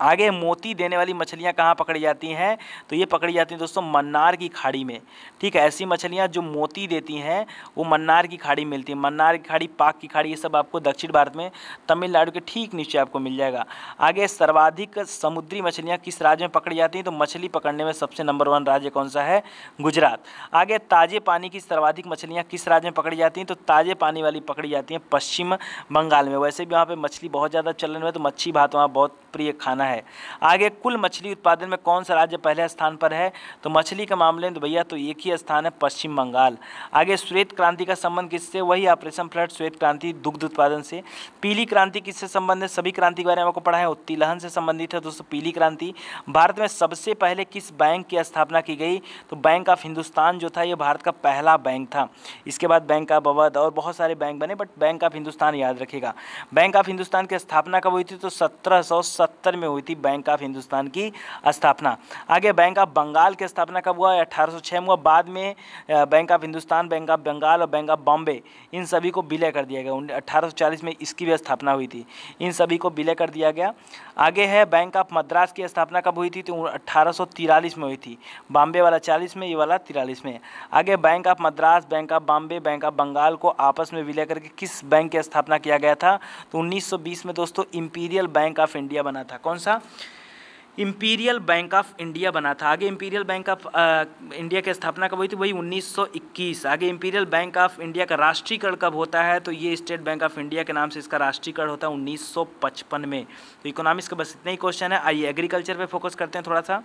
आगे मोती देने वाली मछलियाँ कहाँ पकड़ी जाती हैं? तो ये पकड़ी जाती हैं दोस्तों मन्नार की खाड़ी में। ठीक है, ऐसी मछलियाँ जो मोती देती हैं, वो मन्नार की खाड़ी मिलती है। मन्नार की खाड़ी, पाक की खाड़ी, ये सब आपको दक्षिण भारत में, तमिलनाडु के ठीक नीचे आपको मिल जाएगा। आगे सर्वाधिक समुद्री मछलियाँ किस राज्य में पकड़ी जाती हैं? तो मछली पकड़ने में सबसे नंबर वन राज्य कौन सा है? गुजरात। आगे ताज़े पानी की सर्वाधिक मछलियाँ किस राज्य में पकड़ी जाती हैं? तो ताज़े पानी वाली पकड़ी जाती हैं पश्चिम बंगाल में। वैसे भी वहाँ पर मछली बहुत ज़्यादा चलन में तो मच्छी भात वहाँ बहुत प्रिय खाना है। आगे कुल मछली उत्पादन में कौन सा राज्य पहले स्थान पर है? तो मछली के मामले में तो भैया तो एक ही स्थान है, पश्चिम बंगाल। आगे श्वेत क्रांति का संबंध किससे? वही ऑपरेशन फ्लड, श्वेत क्रांति, दुग्ध उत्पादन से। पीली क्रांति किससे संबंध है सभी क्रांति के बारे में आपको पढ़ा है उत्तिलहन से संबंधित है दोस्तों, पीली क्रांति। भारत में सबसे पहले किस बैंक की स्थापना की गई? तो बैंक ऑफ़ हिंदुस्तान जो था, ये भारत का पहला बैंक था। इसके बाद बैंक ऑफ़ अवध और बहुत सारे बैंक बने, बट बैंक ऑफ़ हिंदुस्तान याद रखेगा बैंक ऑफ़ हिंदुस्तान की स्थापना कब हुई थी? तो सत्रह में थी बैंक ऑफ़ हिंदुस्तान की स्थापना आगे बैंक ऑफ़ बंगाल की स्थापना कब हुआ अठारह सौ में हुआ बाद में bank of Hindustan bank of Bengal और बैंक ऑफ़ बॉम्बे इन सभी को विलय कर दिया गया अठारह में इसकी भी स्थापना हुई थी इन सभी को विलय कर दिया गया आगे है बैंक ऑफ़ मद्रास की स्थापना कब हुई थी तो अठारह में हुई थी बॉम्बे वाला चालीस में ये वाला तिरालीस में आगे bank of Madras bank of Bombay bank of Bengal को आपस में विलय करके किस बैंक की स्थापना किया गया था तो 1920 में दोस्तों इंपीरियल बैंक ऑफ़ इंडिया बना था कौन सा इंपीरियल बैंक ऑफ़ इंडिया बना था। आगे इम्पीरियल बैंक ऑफ़ इंडिया की स्थापना कब हुई थी? वही 1921 आगे इम्पीरियल बैंक ऑफ़ इंडिया का राष्ट्रीयकरण कब होता है? तो ये स्टेट बैंक ऑफ़ इंडिया के नाम से इसका राष्ट्रीयकरण होता है 1955 में। तो इकोनॉमिक्स का बस इतना ही क्वेश्चन है। आइए एग्रीकल्चर पे फोकस करते हैं थोड़ा सा।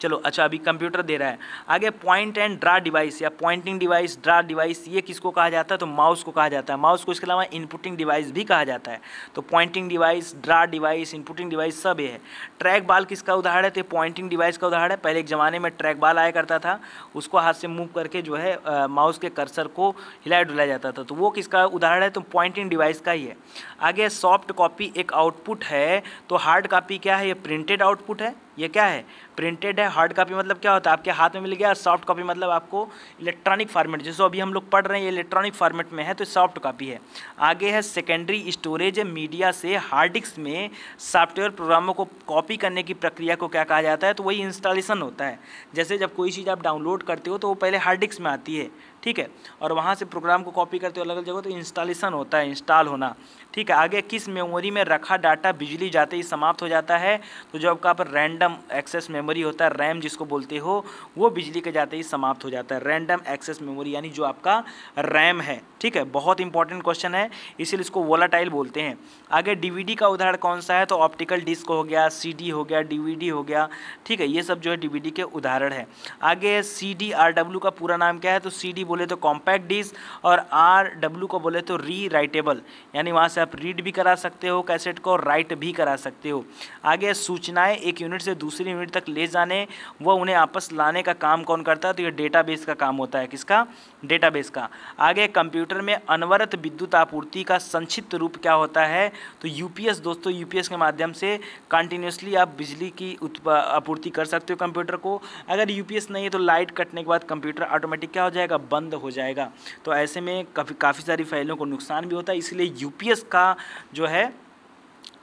चलो अच्छा अभी कंप्यूटर दे रहा है। आगे पॉइंट एंड ड्रा डिवाइस या पॉइंटिंग डिवाइस ड्रा डिवाइस ये किसको कहा जाता है? तो माउस को कहा जाता है। माउस को इसके अलावा इनपुटिंग डिवाइस भी कहा जाता है। तो pointing device draw device inputting device सब ये है। ट्रैक बाल किसका उदाहरण है? तो पॉइंटिंग डिवाइस का उदाहरण है। पहले एक ज़माने में ट्रैक बाल आया करता था। उसको हाथ से मूव करके जो है माउस के कर्सर को हिलाया डुलाया जाता था। तो वो किसका उदाहरण है? तो पॉइंटिंग डिवाइस का ही है। आगे सॉफ्ट कॉपी एक आउटपुट है। तो हार्ड कॉपी क्या है? ये प्रिंटेड आउटपुट है। ये क्या है? प्रिंटेड है हार्ड कॉपी मतलब क्या होता है? आपके हाथ में मिल गया सॉफ्ट कॉपी मतलब आपको इलेक्ट्रॉनिक फॉर्मेट जैसे अभी हम लोग पढ़ रहे हैं, ये इलेक्ट्रॉनिक फॉर्मेट में है तो सॉफ्ट कॉपी है। आगे है सेकेंडरी स्टोरेज मीडिया से हार्ड डिस्क में सॉफ्टवेयर प्रोग्रामों को कॉपी करने की प्रक्रिया को क्या कहा जाता है? तो वही इंस्टॉलेशन होता है। जैसे जब कोई चीज़ आप डाउनलोड करते हो तो वो पहले हार्ड डिस्क में आती है। ठीक है? और वहाँ से प्रोग्राम को कॉपी करते हो अलग अलग जगह तो इंस्टॉलेशन होता है इंस्टॉल होना। ठीक है? आगे किस मेमोरी में रखा डाटा बिजली जाते ही समाप्त हो जाता है? तो जो आपका पर रैंडम एक्सेस मेमोरी होता है रैम जिसको बोलते हो, वो बिजली के जाते ही समाप्त हो जाता है। रैंडम एक्सेस मेमोरी यानी जो आपका रैम है। ठीक है? बहुत इंपॉर्टेंट क्वेश्चन है। इसीलिए इसको वोलाटाइल बोलते हैं। आगे डीवीडी का उदाहरण कौन सा है? तो ऑप्टिकल डिस्क हो गया सीडी हो गया डीवीडी हो गया। ठीक है? ये सब जो है डीवीडी के उदाहरण है। आगे सी का पूरा नाम क्या है? तो सी डी बोले तो कॉम्पैक्ट डिस्क और आर डब्ल्यू को बोले तो री राइटेबल यानी वहाँ से आप रीड भी करा सकते हो कैसेट को राइट भी करा सकते हो। आगे सूचनाएँ, एक यूनिट से दूसरी यूनिट तक ले जाने, व उन्हें आपस लाने का काम कौन करता है? तो ये डेटाबेस का काम होता है। किसका? डेटाबेस का। आगे कंप्यूटर में अनवरत विद्युत आपूर्ति का संक्षिप्त रूप क्या होता है? तो यूपीएस दोस्तों यूपीएस के माध्यम से कंटिन्यूसली आप बिजली की आपूर्ति कर सकते हो कंप्यूटर को। अगर यूपीएस नहीं है तो लाइट कटने के बाद कंप्यूटर ऑटोमेटिक क्या हो जाएगा? बंद हो जाएगा। तो ऐसे में काफ़ी काफ़ी सारी फाइलों को नुकसान भी होता है, इसलिए यूपीएस का जो है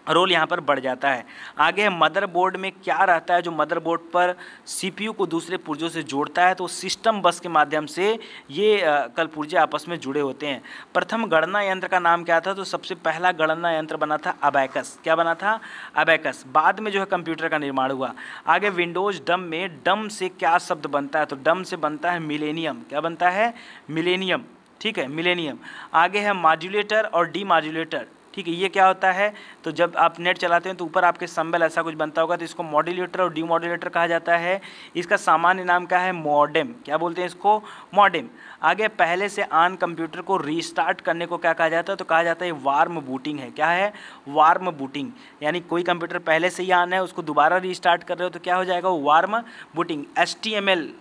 रोल यहाँ पर बढ़ जाता है। आगे मदरबोर्ड में क्या रहता है जो मदरबोर्ड पर सीपीयू को दूसरे पुर्जों से जोड़ता है तो सिस्टम बस के माध्यम से ये कल पुर्जे आपस में जुड़े होते हैं। प्रथम गणना यंत्र का नाम क्या था? तो सबसे पहला गणना यंत्र बना था अबैकस क्या बना था? अबैकस बाद में जो है कंप्यूटर का निर्माण हुआ। आगे विंडोज़ डम में डम से क्या शब्द बनता है? तो डम से बनता है मिलेनियम। क्या बनता है? मिलेनियम। ठीक है, मिलेनियम। आगे है मॉड्यूलेटर और डी मॉड्यूलेटर ठीक है, ये क्या होता है? तो जब आप नेट चलाते हैं तो ऊपर आपके संबल ऐसा कुछ बनता होगा तो इसको मॉड्यूलेटर और डीमॉड्यूलेटर कहा जाता है। इसका सामान्य नाम क्या है? मॉडेम क्या बोलते हैं इसको? मॉडेम आगे पहले से आन कंप्यूटर को रीस्टार्ट करने को क्या कहा जाता है? तो कहा जाता है वार्म बूटिंग है। क्या है? वार्म बूटिंग यानी कोई कंप्यूटर पहले से ही आन है, उसको दोबारा रीस्टार्ट कर रहे हो तो क्या हो जाएगा? वो वार्म बूटिंग एस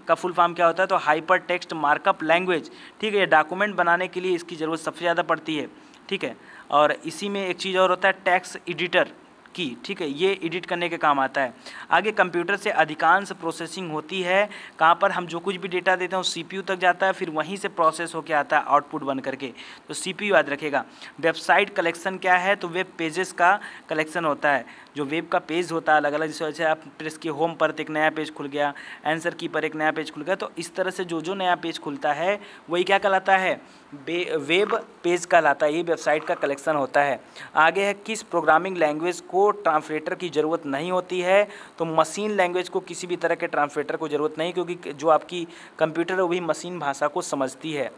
का फुल फॉर्म क्या होता है? तो हाइपर टेक्स्ट मार्कअप लैंग्वेज ठीक है, ये डॉक्यूमेंट बनाने के लिए इसकी ज़रूरत सबसे ज़्यादा पड़ती है। ठीक है? और इसी में एक चीज़ और होता है टैक्स एडिटर की, ठीक है? ये एडिट करने के काम आता है। आगे कंप्यूटर से अधिकांश प्रोसेसिंग होती है, कहाँ पर हम जो कुछ भी डेटा देते हैं वो सीपीयू तक जाता है, फिर वहीं से प्रोसेस होकर आता है आउटपुट बन करके। तो सीपीयू याद रखेगा वेबसाइट कलेक्शन क्या है? तो वेब पेजेस का कलेक्शन होता है। जो वेब का पेज होता है अलग अलग जैसे आप प्रेस की होम पर एक नया पेज खुल गया आंसर की पर एक नया पेज खुल गया तो इस तरह से जो जो नया पेज खुलता है, वही क्या कहलाता है? वेब पेज कहलाता है, ये वेबसाइट का कलेक्शन होता है। आगे है किस प्रोग्रामिंग लैंग्वेज को ट्रांसलेटर की ज़रूरत नहीं होती है तो मशीन लैंग्वेज को किसी भी तरह के ट्रांसलेटर को ज़रूरत नहीं, क्योंकि जो आपकी कंप्यूटर है वही मशीन भाषा को समझती है।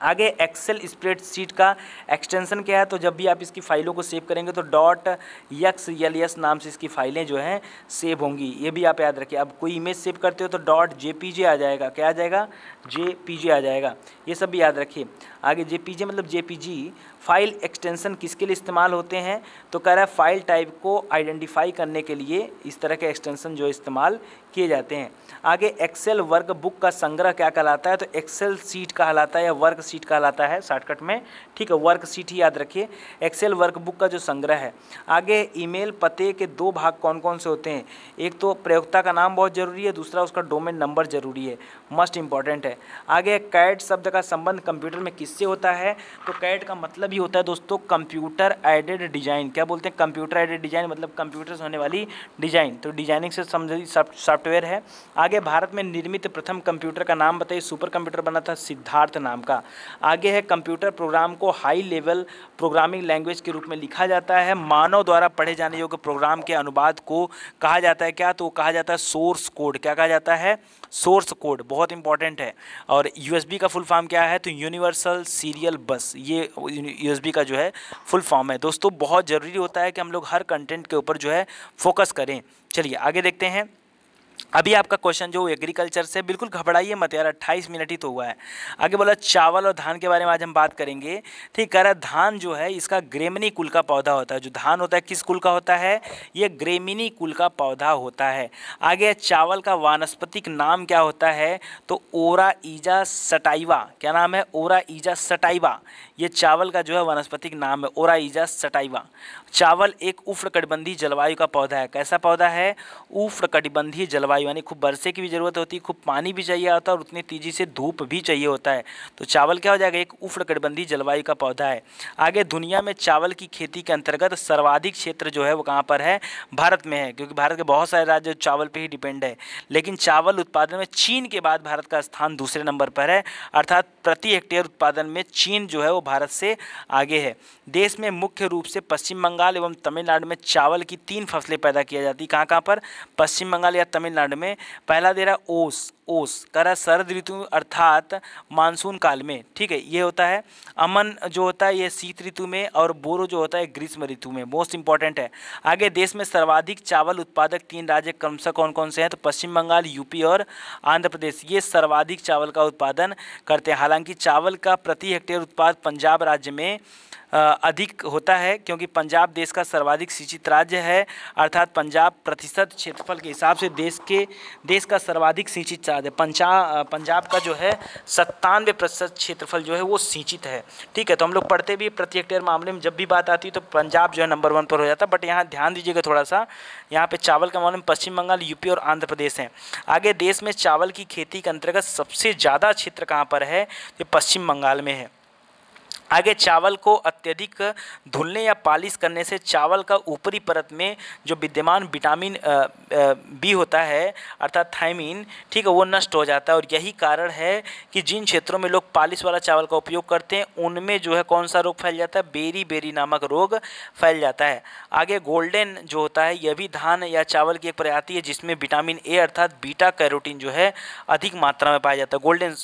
आगे एक्सेल स्प्रेड स्प्रेडशीट का एक्सटेंशन क्या है? तो जब भी आप इसकी फाइलों को सेव करेंगे तो डॉट यक्स एल एस नाम से इसकी फाइलें जो हैं सेव होंगी। ये भी आप याद रखिए। अब कोई इमेज सेव करते हो तो डॉट जे आ जाएगा। क्या आ जाएगा? जे आ जाएगा। ये सब भी याद रखिए। आगे जे मतलब जेपीजी फ़ाइल एक्सटेंशन किसके लिए इस्तेमाल होते हैं? तो कह रहा है फ़ाइल टाइप को आइडेंटिफाई करने के लिए इस तरह के एक्सटेंशन जो इस्तेमाल किए जाते हैं। आगे एक्सेल वर्क बुक का संग्रह क्या कहलाता है? तो एक्सेल सीट कहलाता है या वर्क सीट कहलाता है शॉर्टकट में। ठीक है वर्क सीट ही याद रखिए। एक्सेल वर्क बुक का जो संग्रह है। आगे ईमेल पते के दो भाग कौन कौन से होते हैं? एक तो प्रयोक्ता का नाम बहुत ज़रूरी है, दूसरा उसका डोमेन नंबर ज़रूरी है। मस्ट इंपॉर्टेंट है। आगे कैट शब्द का संबंध कंप्यूटर में किससे होता है? तो कैट का मतलब ही होता है दोस्तों कंप्यूटर एडेड डिज़ाइन क्या बोलते हैं? कंप्यूटर एडेड डिज़ाइन मतलब कंप्यूटर से होने वाली डिज़ाइन तो डिज़ाइनिंग से संबंधित सॉफ्टवेयर है। आगे भारत में निर्मित प्रथम कंप्यूटर का नाम बताइए। सुपर कंप्यूटर बना था सिद्धार्थ नाम का। आगे है कंप्यूटर प्रोग्राम को हाई लेवल प्रोग्रामिंग लैंग्वेज के रूप में लिखा जाता है। मानव द्वारा पढ़े जाने योग्य प्रोग्राम के अनुवाद को कहा जाता है क्या? तो कहा जाता है सोर्स कोड क्या कहा जाता है? सोर्स कोड बहुत इंपॉर्टेंट है। और यूएसबी का फुल फॉर्म क्या है? तो यूनिवर्सल सीरियल बस ये यूएसबी का जो है फुल फॉर्म है। दोस्तों, बहुत ज़रूरी होता है कि हम लोग हर कंटेंट के ऊपर जो है फोकस करें। चलिए, आगे देखते हैं। अभी आपका क्वेश्चन जो एग्रीकल्चर से बिल्कुल घबराइए मत यार, अट्ठाईस मिनट ही तो हुआ है। आगे बोला, चावल और धान के बारे में आज हम बात करेंगे। ठीक, कह रहा धान जो है, इसका ग्रेमिनी कुल का पौधा होता है। जो धान होता है, किस कुल का होता है? ये ग्रेमिनी कुल का पौधा होता है। आगे चावल का वानस्पतिक नाम क्या होता है? तो ओरा ईजा सटाइवा। क्या नाम है? ओरा ईजा सटाइवा। ये चावल का जो है, वनस्पतिक नाम है, ओरा ईजा सटाइवा। चावल एक उफ्र कटिबंधी जलवायु का पौधा है। कैसा पौधा है? उफ्र कटिबंधी जलवायु जलवायु यानी खूब बरसे की भी ज़रूरत होती है खूब पानी भी चाहिए होता है और उतनी तेज़ी से धूप भी चाहिए होता है। तो चावल क्या हो जाएगा? एक उष्णकटिबंधीय जलवायु का पौधा है। आगे दुनिया में चावल की खेती के अंतर्गत सर्वाधिक क्षेत्र जो है वो कहाँ पर है? भारत में है, क्योंकि भारत के बहुत सारे राज्य चावल पर ही डिपेंड है। लेकिन चावल उत्पादन में चीन के बाद भारत का स्थान दूसरे नंबर पर है, अर्थात प्रति हेक्टेयर उत्पादन में चीन जो है वो भारत से आगे है। देश में मुख्य रूप से पश्चिम बंगाल एवं तमिलनाडु में चावल की तीन फ़सलें पैदा की जाती कहाँ कहाँ पर? पश्चिम बंगाल या तमिलनाडु में। पहला दे रहा ओस। ओस, करा शरद ऋतु अर्थात मानसून काल में, ठीक है? ये होता है अमन जो होता है ये शीत ऋतु में और बोरो जो होता है ग्रीष्म ऋतु में मोस्ट इंपॉर्टेंट है। आगे देश में सर्वाधिक चावल उत्पादक तीन राज्य क्रमशः कौन कौन से हैं? तो पश्चिम बंगाल, यूपी और आंध्र प्रदेश। ये सर्वाधिक चावल का उत्पादन करते हैं। हालाँकि चावल का प्रति हेक्टेयर उत्पाद पंजाब राज्य में अधिक होता है क्योंकि पंजाब देश का सर्वाधिक सिंचित राज्य है। अर्थात पंजाब प्रतिशत क्षेत्रफल के हिसाब से देश के, देश का सर्वाधिक सिंचित राज्य पंजाब पंजाब का जो है, सत्तानवे प्रतिशत क्षेत्रफल जो है, वो सिंचित है। ठीक है तो हम लोग पढ़ते भी प्रति हेक्टेयर मामले में जब भी बात आती है तो पंजाब जो है नंबर वन पर हो जाता है। बट यहाँ ध्यान दीजिएगा थोड़ा सा यहाँ पे चावल का मामले में पश्चिम बंगाल यूपी और आंध्र प्रदेश है। आगे देश में चावल की खेती के अंतर्गत सबसे ज़्यादा क्षेत्र कहाँ पर है? ये पश्चिम बंगाल में है। आगे चावल को अत्यधिक धुलने या पालिश करने से चावल का ऊपरी परत में जो विद्यमान विटामिन बी होता है, अर्थात थाइमिन ठीक है, वो नष्ट हो जाता है। और यही कारण है कि जिन क्षेत्रों में लोग पालिश वाला चावल का उपयोग करते हैं, उनमें जो है कौन सा रोग फैल जाता है? बेरी बेरी नामक रोग फैल जाता है। आगे गोल्डन जो होता है, यह भी धान या चावल की एक प्रजाति है, जिसमें विटामिन ए अर्थात बीटा कैरोटीन जो है अधिक मात्रा में पाया जाता है, गोल्डन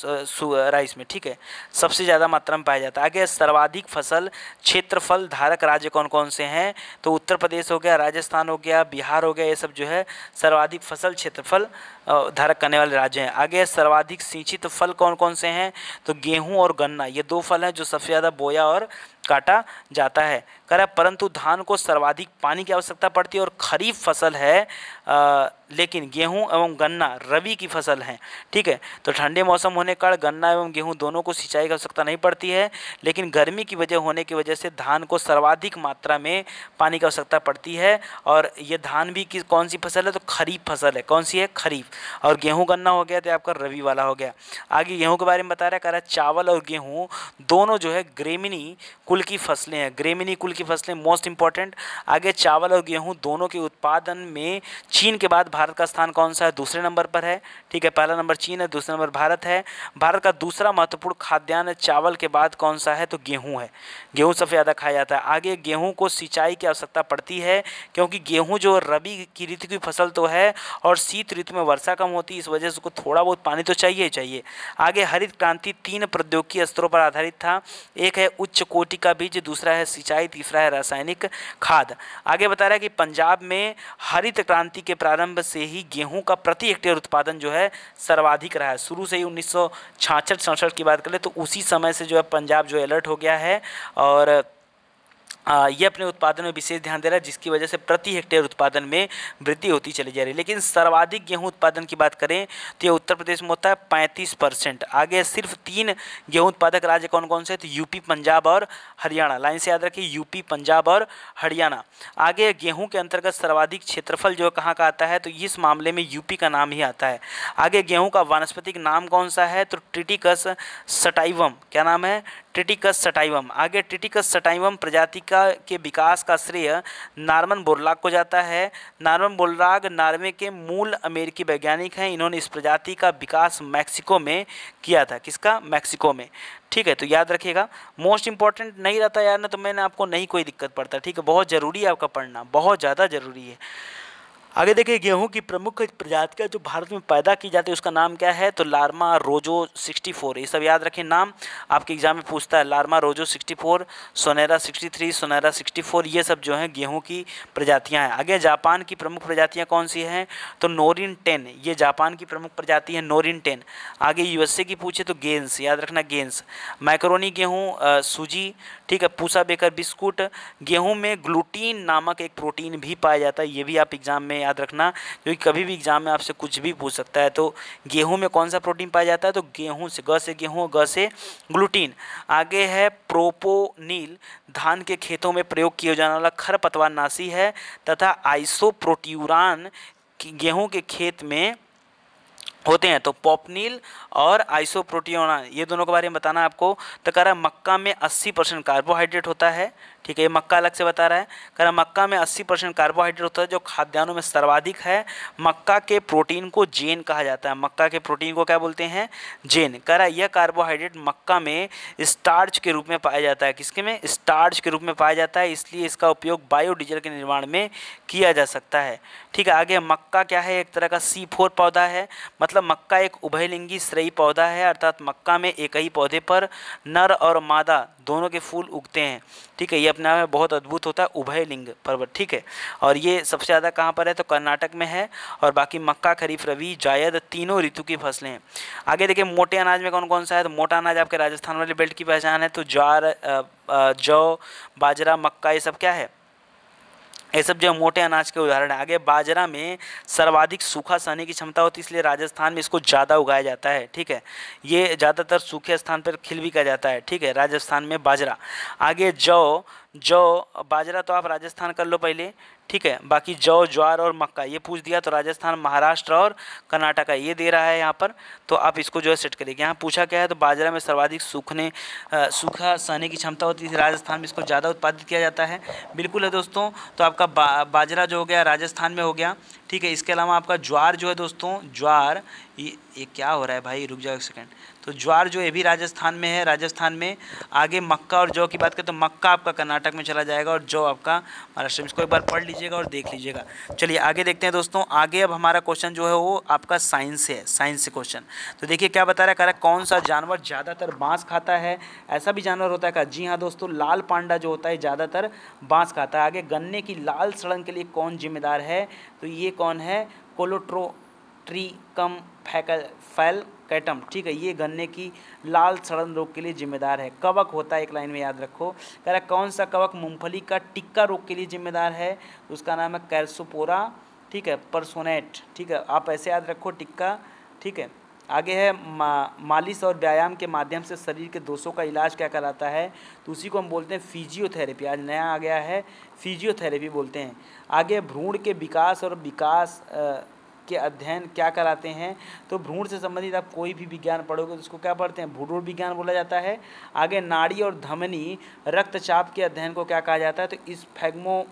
राइस में, ठीक है, सबसे ज़्यादा मात्रा में पाया जाता है। आगे सर्वाधिक फ़सल क्षेत्रफल धारक राज्य कौन कौन से हैं? तो उत्तर प्रदेश हो गया राजस्थान हो गया बिहार हो गया ये सब जो है सर्वाधिक फ़सल क्षेत्रफल धारक करने वाले राज्य हैं। आगे सर्वाधिक सिंचित फल कौन कौन से हैं? तो गेहूँ और गन्ना ये दो फल हैं जो सबसे ज़्यादा बोया और काटा जाता है। कह परंतु धान को सर्वाधिक पानी की आवश्यकता पड़ती है और खरीफ फ़सल है आ, लेकिन गेहूँ एवं गन्ना रबी की फ़सल है, ठीक है? तो ठंडे मौसम होने का गन्ना एवं गेहूँ दोनों को सिंचाई की आवश्यकता नहीं पड़ती है, लेकिन गर्मी की वजह होने की वजह से धान को सर्वाधिक मात्रा में पानी की आवश्यकता पड़ती है, और ये धान भी किस, कौन सी फ़सल है? तो खरीफ फ़सल है। कौन सी है? खरीफ। और गेहूँ गन्ना हो गया तो आपका रबी वाला हो गया। आगे गेहूँ के बारे में बता रहा है, कह रहा है चावल और गेहूँ दोनों जो है ग्रेमिनी कुल की फ़सलें हैं। ग्रेमिनी कुल की फ़सलें मोस्ट इंपॉर्टेंट आगे चावल और गेहूँ दोनों के उत्पादन में चीन के बाद भारत का स्थान कौन सा है? दूसरे नंबर पर है। ठीक है, पहला नंबर चीन है, दूसरा नंबर भारत है। भारत का दूसरा महत्वपूर्ण खाद्यान्न चावल के बाद कौन सा है? तो गेहूँ है। गेहूँ सबसे ज़्यादा खाया जाता है। आगे गेहूँ को सिंचाई की आवश्यकता पड़ती है, क्योंकि गेहूँ जो रबी की ऋतु की फ़सल तो है और शीत ऋतु में वर्षा कम होती है, इस वजह से उसको थोड़ा बहुत पानी तो चाहिए चाहिए। आगे हरित क्रांति तीन प्रौद्योगिकी स्तरों पर आधारित था। एक है उच्च कोटि का बीज, दूसरा है सिंचाई, तीसरा है रासायनिक खाद। आगे बता रहा है कि पंजाब में हरित क्रांति के प्रारंभ से ही गेहूँ का प्रति हेक्टेयर उत्पादन जो है सर्वाधिक रहा है। शुरू से ही उन्नीस सौ की बात करें तो उसी समय से जो है पंजाब जो अलर्ट हो गया है और ये अपने उत्पादन में विशेष ध्यान दे रहा है, जिसकी वजह से प्रति हेक्टेयर उत्पादन में वृद्धि होती चली जा रही है। लेकिन सर्वाधिक गेहूँ उत्पादन की बात करें तो ये उत्तर प्रदेश में होता है पैंतीस परसेंट। आगे सिर्फ़ तीन गेहूँ उत्पादक राज्य कौन कौन से तो यूपी, पंजाब और हरियाणा। लाइन से याद रखिए यूपी, पंजाब और हरियाणा। आगे गेहूँ के अंतर्गत सर्वाधिक क्षेत्रफल जो कहाँ का आता है तो इस मामले में यूपी का नाम ही आता है। आगे गेहूँ का वानस्पतिक नाम कौन सा है? तो ट्रिटिकस सटाइवम। क्या नाम है? ट्रिटिकस सटाइवम आगे ट्रिटिकस सटाइवम प्रजाति का, के विकास का श्रेय नार्मन बोरलाग को जाता है। नार्मन बोरलाग नार्वे के मूल अमेरिकी वैज्ञानिक हैं। इन्होंने इस प्रजाति का विकास मैक्सिको में किया था। किसका? मैक्सिको में। ठीक है तो याद रखिएगा। मोस्ट इंपॉर्टेंट नहीं रहता यार, ना तो मैंने आपको, नहीं कोई दिक्कत पड़ता। ठीक है, बहुत ज़रूरी है आपका पढ़ना। बहुत ज़्यादा ज़रूरी है। आगे देखिए, गेहूँ की प्रमुख प्रजातियाँ जो भारत में पैदा की जाती है, उसका नाम क्या है? तो लार्मा रोजो 64 ये सब याद रखें नाम। आपके एग्ज़ाम में पूछता है, लार्मा रोजो 64 सोनेरा 63 सोनेरा 64 ये सब जो हैं गेहूँ की प्रजातियाँ हैं। आगे जापान की प्रमुख प्रजातियाँ कौन सी हैं? तो नोरिन टेन, ये जापान की प्रमुख प्रजाति है, नोरिन टेन। आगे यूएसए की पूछे तो गेंस, याद रखना गेंस। मैक्रोनी गेहूँ सूजी, ठीक है, पूसा बेकर बिस्कुट। गेहूँ में ग्लूटीन नामक एक प्रोटीन भी पाया जाता है, ये भी आप एग्ज़ाम में याद रखना, क्योंकि कभी भी एग्ज़ाम में आपसे कुछ भी पूछ सकता है। तो गेहूँ में कौन सा प्रोटीन पाया जाता है? तो गेहूँ से, ग से गेहूँ ग से ग्लूटीन आगे है प्रोपोनील धान के खेतों में प्रयोग किया जाने वाला खरपतवार नाशी है तथा आइसोप्रोट्यूरान गेहूँ के खेत में होते हैं। तो पॉपनील और आइसोप्रोटियोना ये दोनों के बारे में बताना आपको। तो कह रहा है मक्का में 80 परसेंट कार्बोहाइड्रेट होता है। ठीक है, ये मक्का अलग से बता रहा है। कह रहा मक्का में 80 परसेंट कार्बोहाइड्रेट होता है, जो खाद्यान्नों में सर्वाधिक है। मक्का के प्रोटीन को जेन कहा जाता है। मक्का के प्रोटीन को क्या बोलते हैं? जेन कह रहा है, यह कार्बोहाइड्रेट मक्का में स्टार्च के रूप में पाया जाता है। किसके में? स्टार्च के रूप में पाया जाता है, इसलिए इसका उपयोग बायोडीजल के निर्माण में किया जा सकता है। ठीक है, आगे मक्का क्या है? एक तरह का सी पौधा है। मतलब मक्का एक उभयलिंगी श्रेयी पौधा है, अर्थात मक्का में एक ही पौधे पर नर और मादा दोनों के फूल उगते हैं। ठीक है, ये अपने आप में बहुत अद्भुत होता है उभय लिंग पर्वत, ठीक है। और ये सबसे ज़्यादा कहाँ पर है? तो कर्नाटक में है और बाकी मक्का, खरीफ रवि जायद तीनों ऋतु की फ़सलें हैं। आगे देखिए, मोटे अनाज में कौन कौन सा है? तो मोटा अनाज आपके राजस्थान वाले बेल्ट की पहचान है तो ज्वार जौ, बाजरा, मक्का, ये सब क्या है? ये सब जो मोटे अनाज के उदाहरण आगे बाजरा में सर्वाधिक सूखा सहने की क्षमता होती है, इसलिए राजस्थान में इसको ज़्यादा उगाया जाता है, ठीक है? ये ज़्यादातर सूखे स्थान पर खिल भी किया जाता है, ठीक है? राजस्थान में बाजरा। आगे जौ जौ, बाजरा तो आप राजस्थान कर लो पहले ठीक है बाकी जौ ज्वार और मक्का ये पूछ दिया तो राजस्थान महाराष्ट्र और कर्नाटक ये दे रहा है यहाँ पर। तो आप इसको जो है सेट करिए यहाँ पूछा क्या है तो बाजरा में सर्वाधिक सूखने सूखा सहने की क्षमता होती है राजस्थान में इसको ज़्यादा उत्पादित किया जाता है। बिल्कुल है दोस्तों तो आपका बा, बाजरा जो हो गया राजस्थान में हो गया। ठीक है, इसके अलावा आपका ज्वार जो है दोस्तों, ज्वार, ये ये क्या हो रहा है भाई? रुक जाओ एक सेकेंड तो ज्वार जो ये भी राजस्थान में है, राजस्थान में आगे मक्का और जौ की बात करें तो मक्का आपका कर्नाटक में चला जाएगा और जौ आपका महाराष्ट्र में। इसको एक बार पढ़ लीजिएगा और देख लीजिएगा। चलिए, आगे देखते हैं दोस्तों। आगे अब हमारा क्वेश्चन जो है वो आपका साइंस है साइंस से क्वेश्चन तो देखिए, क्या बता रहा है? कह रहा है कौन सा जानवर ज़्यादातर बाँस खाता है? ऐसा भी जानवर होता है क्या जी हाँ दोस्तों, लाल पांडा जो होता है, ज़्यादातर बाँस खाता है। आगे गन्ने की लाल सड़न के लिए कौन जिम्मेदार है? तो ये कौन है? कोलोट्रो ट्रीकम फैकल फैल कैटम ठीक है, ये गन्ने की लाल सड़न रोग के लिए जिम्मेदार है। कवक होता है, एक लाइन में याद रखो। कह रहा है, कौन सा कवक मूंगफली का टिक्का रोग के लिए जिम्मेदार है? उसका नाम है कैरसोपोरा ठीक है, परसोनेट। ठीक है, आप ऐसे याद रखो, टिक्का। ठीक है आगे है मा, मालिश और व्यायाम के माध्यम से शरीर के दोषों का इलाज क्या कराता है? तो उसी को हम बोलते हैं फिजियोथेरेपी आज नया आ गया है फिजियोथेरेपी बोलते हैं। आगे भ्रूण के विकास और विकास के अध्ययन क्या कराते हैं? तो भ्रूण से संबंधित आप कोई भी विज्ञान पढ़ोगे तो उसको क्या पढ़ते हैं? भ्रूण विज्ञान बोला जाता है। आगे नाड़ी और धमनी रक्तचाप के अध्ययन को क्या कहा जाता है? तो इस फैगमो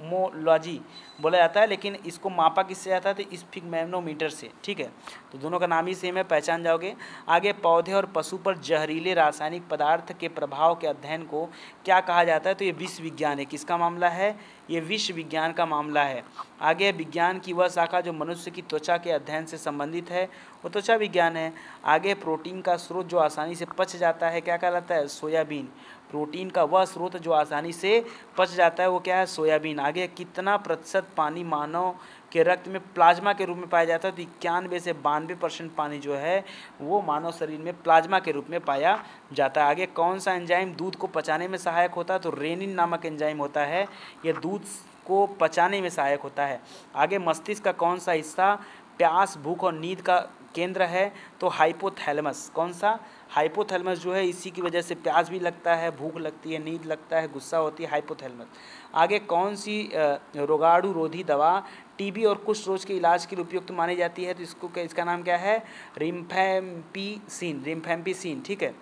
मोलॉजी बोला जाता है, लेकिन इसको मापा किससे जाता है? तो इस फिगमैनोमीटर से, ठीक है? तो दोनों का नाम ही सेम है, पहचान जाओगे। आगे, पौधे और पशु पर जहरीले रासायनिक पदार्थ के प्रभाव के अध्ययन को क्या कहा जाता है? तो ये विश्व विज्ञान है। किसका मामला है? ये विश्व विज्ञान का मामला है। आगे, विज्ञान की वह शाखा जो मनुष्य की त्वचा के अध्ययन से संबंधित है, वो त्वचा विज्ञान है। आगे, प्रोटीन का स्रोत जो आसानी से पच जाता है, क्या कहलाता है? सोयाबीन। प्रोटीन का वह स्रोत जो आसानी से पच जाता है, वो क्या है? सोयाबीन। आगे, कितना प्रतिशत पानी मानव के रक्त में प्लाज्मा के रूप में पाया जाता है? तो इक्यानवे से बानवे परसेंट पानी जो है, वो मानव शरीर में प्लाज्मा के रूप में पाया जाता है। आगे, कौन सा एंजाइम दूध को पचाने में सहायक होता है? तो रेनिन नामक एंजाइम होता है। यह दूध को पचाने में सहायक होता है। आगे, मस्तिष्क का कौन सा हिस्सा, प्यास, भूख और नींद का केंद्र है? तो हाइपोथैलेमस। कौन सा? हाइपोथैलेमस जो है, इसी की वजह से प्यास भी लगता है, भूख लगती है, नींद लगता है, गुस्सा होती है हाइपोथैलेमस आगे कौन सी रोगाणु रोधी दवा टीबी और कुछ रोज के इलाज के लिए उपयुक्त मानी जाती है? तो इसको इसका नाम क्या है? रिम्फेम्पीसिन रिम्फेम्पीसिन, ठीक है?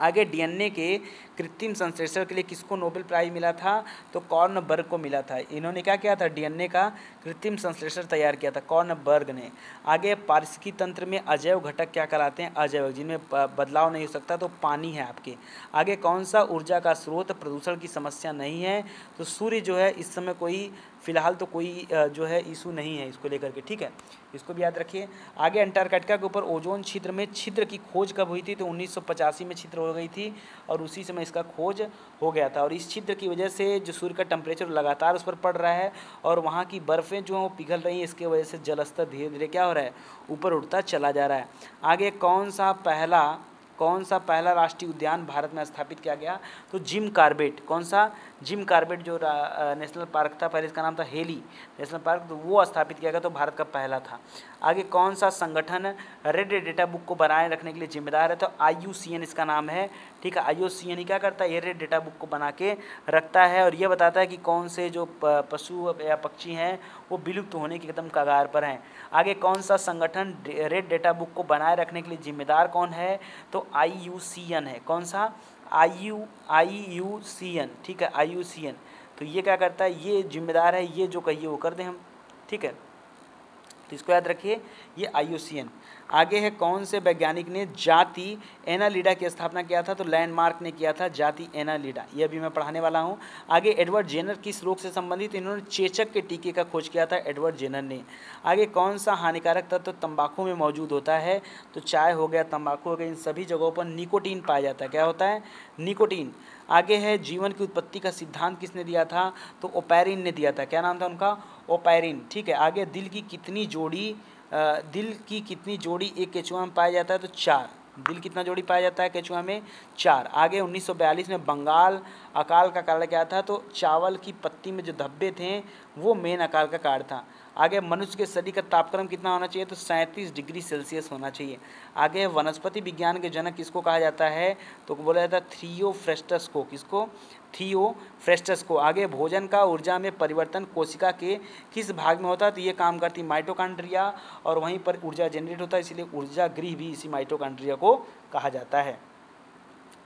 आगे डीएनए के कृत्रिम संश्लेषण के लिए किसको नोबेल प्राइज मिला था? तो कॉर्न बर्ग को मिला था। इन्होंने क्या किया था? डीएनए का कृत्रिम संश्लेषण तैयार किया था कॉर्न बर्ग ने। आगे पारिस्थितिकी तंत्र में अजैव घटक क्या कराते हैं? अजैव, जिनमें बदलाव नहीं हो सकता तो पानी है आपके। आगे कौन सा ऊर्जा का स्रोत प्रदूषण की समस्या नहीं है? तो सूर्य जो है, इस समय कोई फ़िलहाल तो कोई जो है इशू नहीं है इसको लेकर के, ठीक है? इसको भी याद रखिए, आगे अंटार्कटिका के ऊपर ओजोन छिद्र में छिद्र की खोज कब हुई थी? तो उन्नीस सौ पचासी में छिद्र हो गई थी और उसी समय इसका खोज हो गया था। और इस छिद्र की वजह से जो सूर्य का टेम्परेचर लगातार उस पर पड़ रहा है और वहाँ की बर्फ़ें जो हैं वो पिघल रही हैं, इसके वजह से जलस्तर धीरे धीरे क्या हो रहा है? ऊपर उठता चला जा रहा है। आगे कौन सा पहला, कौन सा पहला राष्ट्रीय उद्यान भारत में स्थापित किया गया? तो जिम कार्बेट, कौन सा? जिम कार्बेट जो नेशनल पार्क था, पहले इसका नाम था हेली। नेशनल पार्क तो वो स्थापित किया गया तो भारत का पहला था। आगे कौन सा संगठन रेड डेटा बुक को बनाए रखने के लिए जिम्मेदार है? तो आईयूसीएन इसका नाम है, ठीक है? आई ही क्या करता है? ये रेड डेटा बुक को बना के रखता है और ये बताता है कि कौन से जो पशु या पक्षी हैं, वो विलुप्त होने के एकदम कगार पर हैं। आगे कौन सा संगठन रेड डेटा बुक को बनाए रखने के लिए जिम्मेदार कौन है? तो IUCN है। कौन सा? I U I U C N ठीक है? आई यू सी एन तो ये क्या करता है? ये जिम्मेदार है, ये जो कहिए वो कर दें हम, ठीक है? तो इसको याद रखिए, ये आई यू सी एन आगे है कौन से वैज्ञानिक ने जाति एनालिडा की स्थापना किया था? तो लैंडमार्क ने किया था जाति एनालिडा। ये अभी मैं पढ़ाने वाला हूँ। आगे एडवर्ड जेनर किस रोग से संबंधित? इन्होंने चेचक के टीके का खोज किया था एडवर्ड जेनर ने। आगे कौन सा हानिकारक तत्व तो तंबाकू में मौजूद होता है? तो चाय हो गया, तंबाकू हो गया, इन सभी जगहों पर निकोटीन पाया जाता है। क्या होता है? निकोटीन। आगे है जीवन की उत्पत्ति का सिद्धांत किसने दिया था? तो ओपैरिन ने दिया था। क्या नाम था उनका? ओपैरिन। ठीक है, आगे दिल की कितनी जोड़ी दिल की कितनी जोड़ी एक केचुआ में पाया जाता है तो चार। दिल कितना जोड़ी पाया जाता है केचुआ में? चार। आगे 1942 में बंगाल अकाल का कारण क्या था? तो चावल की पत्ती में जो धब्बे थे, वो मेन अकाल का कारण था। आगे मनुष्य के शरीर का तापक्रम कितना होना चाहिए? तो सैंतीस डिग्री सेल्सियस होना चाहिए। आगे वनस्पति विज्ञान के जनक किसको कहा जाता है? तो बोला जाता है थ्रियोफ्रेस्टस को किसको? थियोफ्रेस्टस को आगे भोजन का ऊर्जा में परिवर्तन कोशिका के किस भाग में होता है? तो ये काम करती माइटोकांड्रिया और वहीं पर ऊर्जा जनरेट होता है, इसलिए ऊर्जा गृह भी इसी माइटोकांड्रिया को कहा जाता है।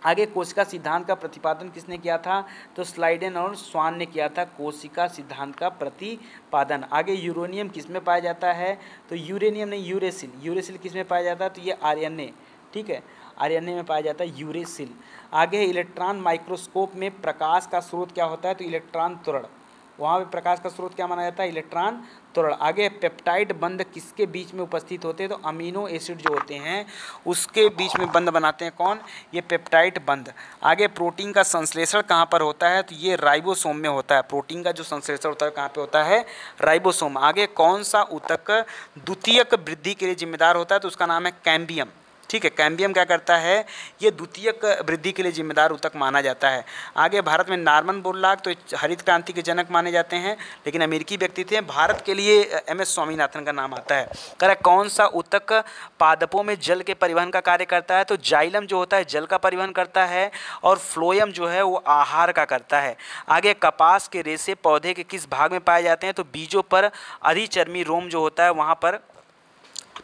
आगे कोशिका सिद्धांत का प्रतिपादन किसने किया था? तो स्लाइडन और स्वान ने किया था कोशिका सिद्धांत का प्रतिपादन। आगे यूरोनियम किसमें पाया जाता है? तो यूरेनियम नहीं, यूरेसिल। यूरेसिल किसमें पाया जाता है? तो ये आर्यन ठीक है? आर्यन में पाया जाता है यूरेसिल। आगे इलेक्ट्रॉन माइक्रोस्कोप में प्रकाश का स्रोत क्या होता है? तो इलेक्ट्रॉन त्वरण। वहाँ पे प्रकाश का स्रोत क्या माना जाता है? इलेक्ट्रॉन त्वरण। आगे, पेप्टाइड बंद किसके बीच में उपस्थित होते हैं? तो अमीनो एसिड जो होते हैं, उसके बीच में बंद बनाते हैं कौन? ये पेप्टाइड बंद आगे, प्रोटीन का संश्लेषण कहाँ पर होता है? तो ये राइबोसोम में होता है। प्रोटीन का जो संश्लेषण होता है, कहाँ पर होता है? राइबोसोम। आगे, कौन सा उतक द्वितीयक वृद्धि के लिए जिम्मेदार होता है? तो उसका नाम है कैम्बियम। ठीक है, कैम्बियम क्या करता है? ये द्वितीयक वृद्धि के लिए जिम्मेदार उतक माना जाता है। आगे भारत में नार्मन बोरलाग तो हरित क्रांति के जनक माने जाते हैं, लेकिन अमेरिकी व्यक्ति थे। भारत के लिए एम एस स्वामीनाथन का नाम आता है। करें कौन सा उतक पादपों में जल के परिवहन का कार्य करता है? तो जाइलम जो होता है, जल का परिवहन करता है, और फ्लोयम जो है, वो आहार का करता है। आगे कपास के रेसे पौधे के किस भाग में पाए जाते हैं? तो बीजों पर अधिचर्मी रोम जो होता है, वहाँ पर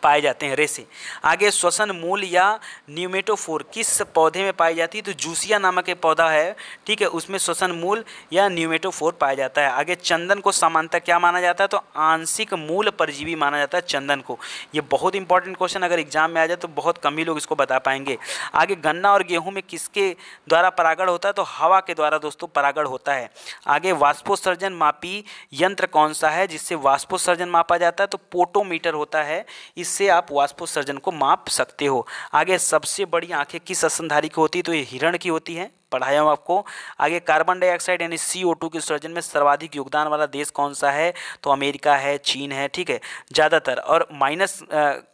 पाए जाते हैं, रेसे। आगे श्वसन मूल या न्यूमेटोफोर किस पौधे में पाई जाती है? तो जूसिया नामक एक पौधा है, ठीक है, उसमें श्वसन मूल या न्यूमेटोफोर पाया जाता है। आगे चंदन को सामान्यतः क्या माना जाता है? तो आंशिक मूल परजीवी माना जाता है चंदन को। ये बहुत इंपॉर्टेंट क्वेश्चन अगर एग्ज़ाम में आ जाए तो बहुत कम ही लोग इसको बता पाएँगे। आगे गन्ना और गेहूँ में किसके द्वारा परागण होता है? तो हवा के द्वारा दोस्तों परागण होता है। आगे वाष्पोत्सर्जन मापी यंत्र कौन सा है? जिससे वाष्पोत्सर्जन मापा जाता है तो पोटोमीटर होता है। इससे आप वाष्पोत्सर्जन को माप सकते हो। आगे सबसे बड़ी आँखें किस स्तनधारी की होती है? तो ये हिरण की होती हैं। पढ़ाया हूँ आपको। आगे कार्बन डाइऑक्साइड यानी सी ओ टू के उत्सर्जन में सर्वाधिक योगदान वाला देश कौन सा है? तो अमेरिका है, चीन है, ठीक है? ज़्यादातर। और माइनस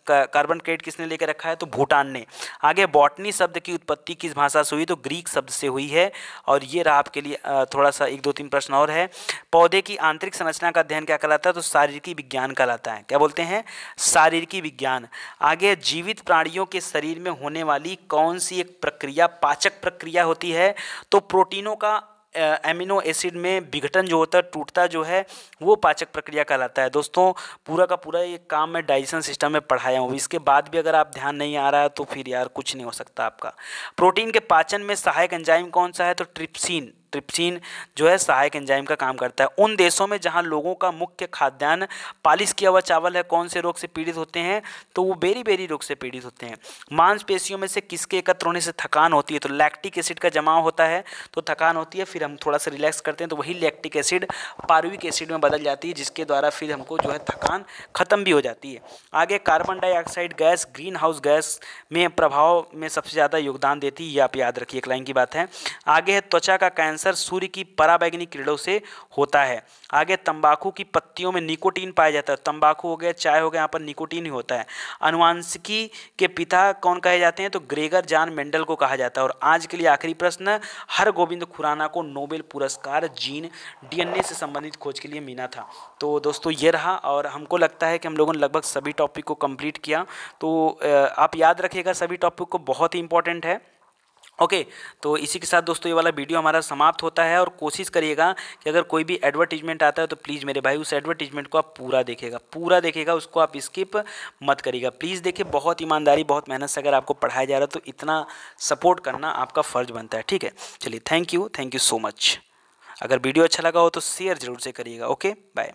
कार्बन क्रेडिट किसने लेकर रखा है? तो भूटान ने। आगे बॉटनी शब्द की उत्पत्ति किस भाषा से हुई? तो ग्रीक शब्द से हुई है। और ये रहा आपके लिए थोड़ा सा एक दो तीन प्रश्न और है। पौधे की आंतरिक संरचना का अध्ययन क्या कहलाता है? तो शारीरिकी विज्ञान कहलाता है। क्या बोलते हैं? शारीरिकी विज्ञान। आगे जीवित प्राणियों के शरीर में होने वाली कौन सी एक प्रक्रिया, पाचक प्रक्रिया होती है तो प्रोटीनों का एमिनो एसिड में विघटन जो होता है, टूटता जो है, वो पाचक प्रक्रिया कहलाता है। दोस्तों, पूरा का पूरा ये काम मैं डाइजेशन सिस्टम में पढ़ाया हूँ। इसके बाद भी अगर आप ध्यान नहीं आ रहा है तो फिर यार कुछ नहीं हो सकता आपका। प्रोटीन के पाचन में सहायक एंजाइम कौन सा है? तो ट्रिप्सिन। ट्रिप्सिन जो है सहायक एंजाइम का काम करता है। उन देशों में जहाँ लोगों का मुख्य खाद्यान्न पालिश किया हुआ चावल है, कौन से रोग से पीड़ित होते हैं? तो वो बेरी बेरी रोग से पीड़ित होते हैं। मांसपेशियों में से किसके एकत्र होने से थकान होती है? तो लैक्टिक एसिड का जमाव होता है तो थकान होती है, फिर हम थोड़ा सा रिलैक्स करते हैं तो वही लैक्टिक एसिड पार्विक एसिड में बदल जाती है, जिसके द्वारा फिर हमको जो है थकान खत्म भी हो जाती है। आगे carbon dioxide gas green house gas में प्रभाव में सबसे ज़्यादा योगदान देती है, ये आप याद रखिए, एक लाइन की बात है। आगे है त्वचा का कैंसर कैंसर सूर्य की पराबैंगनी किरणों से होता है। आगे तंबाकू की पत्तियों में निकोटीन पाया जाता है। तंबाकू हो गया, चाय हो गया, यहाँ पर निकोटीन ही होता है। अनुवांशिकी के पिता कौन कहे जाते हैं? तो ग्रेगर जान मेंडल को कहा जाता है। और आज के लिए आखिरी प्रश्न, हर गोविंद खुराना को नोबेल पुरस्कार जीन डीएनए से संबंधित खोज के लिए मिला था। तो दोस्तों, ये रहा और हमको लगता है कि हम लोगों ने लगभग सभी टॉपिक को कंप्लीट किया। तो आप याद रखिएगा, सभी टॉपिक को बहुत ही इंपॉर्टेंट है। ओके okay, तो इसी के साथ दोस्तों ये वाला वीडियो हमारा समाप्त होता है और कोशिश करिएगा कि अगर कोई भी एडवर्टीजमेंट आता है तो प्लीज़ मेरे भाई उस एडवर्टीजमेंट को आप पूरा देखेगा पूरा देखेगा उसको आप स्किप मत करिएगा। प्लीज़ देखिए बहुत ईमानदारी बहुत मेहनत से अगर आपको पढ़ाया जा रहा है तो इतना सपोर्ट करना आपका फ़र्ज़ बनता है ठीक है? चलिए thank you thank you so much अगर वीडियो अच्छा लगा हो तो शेयर ज़रूर से करिएगा ओके बाय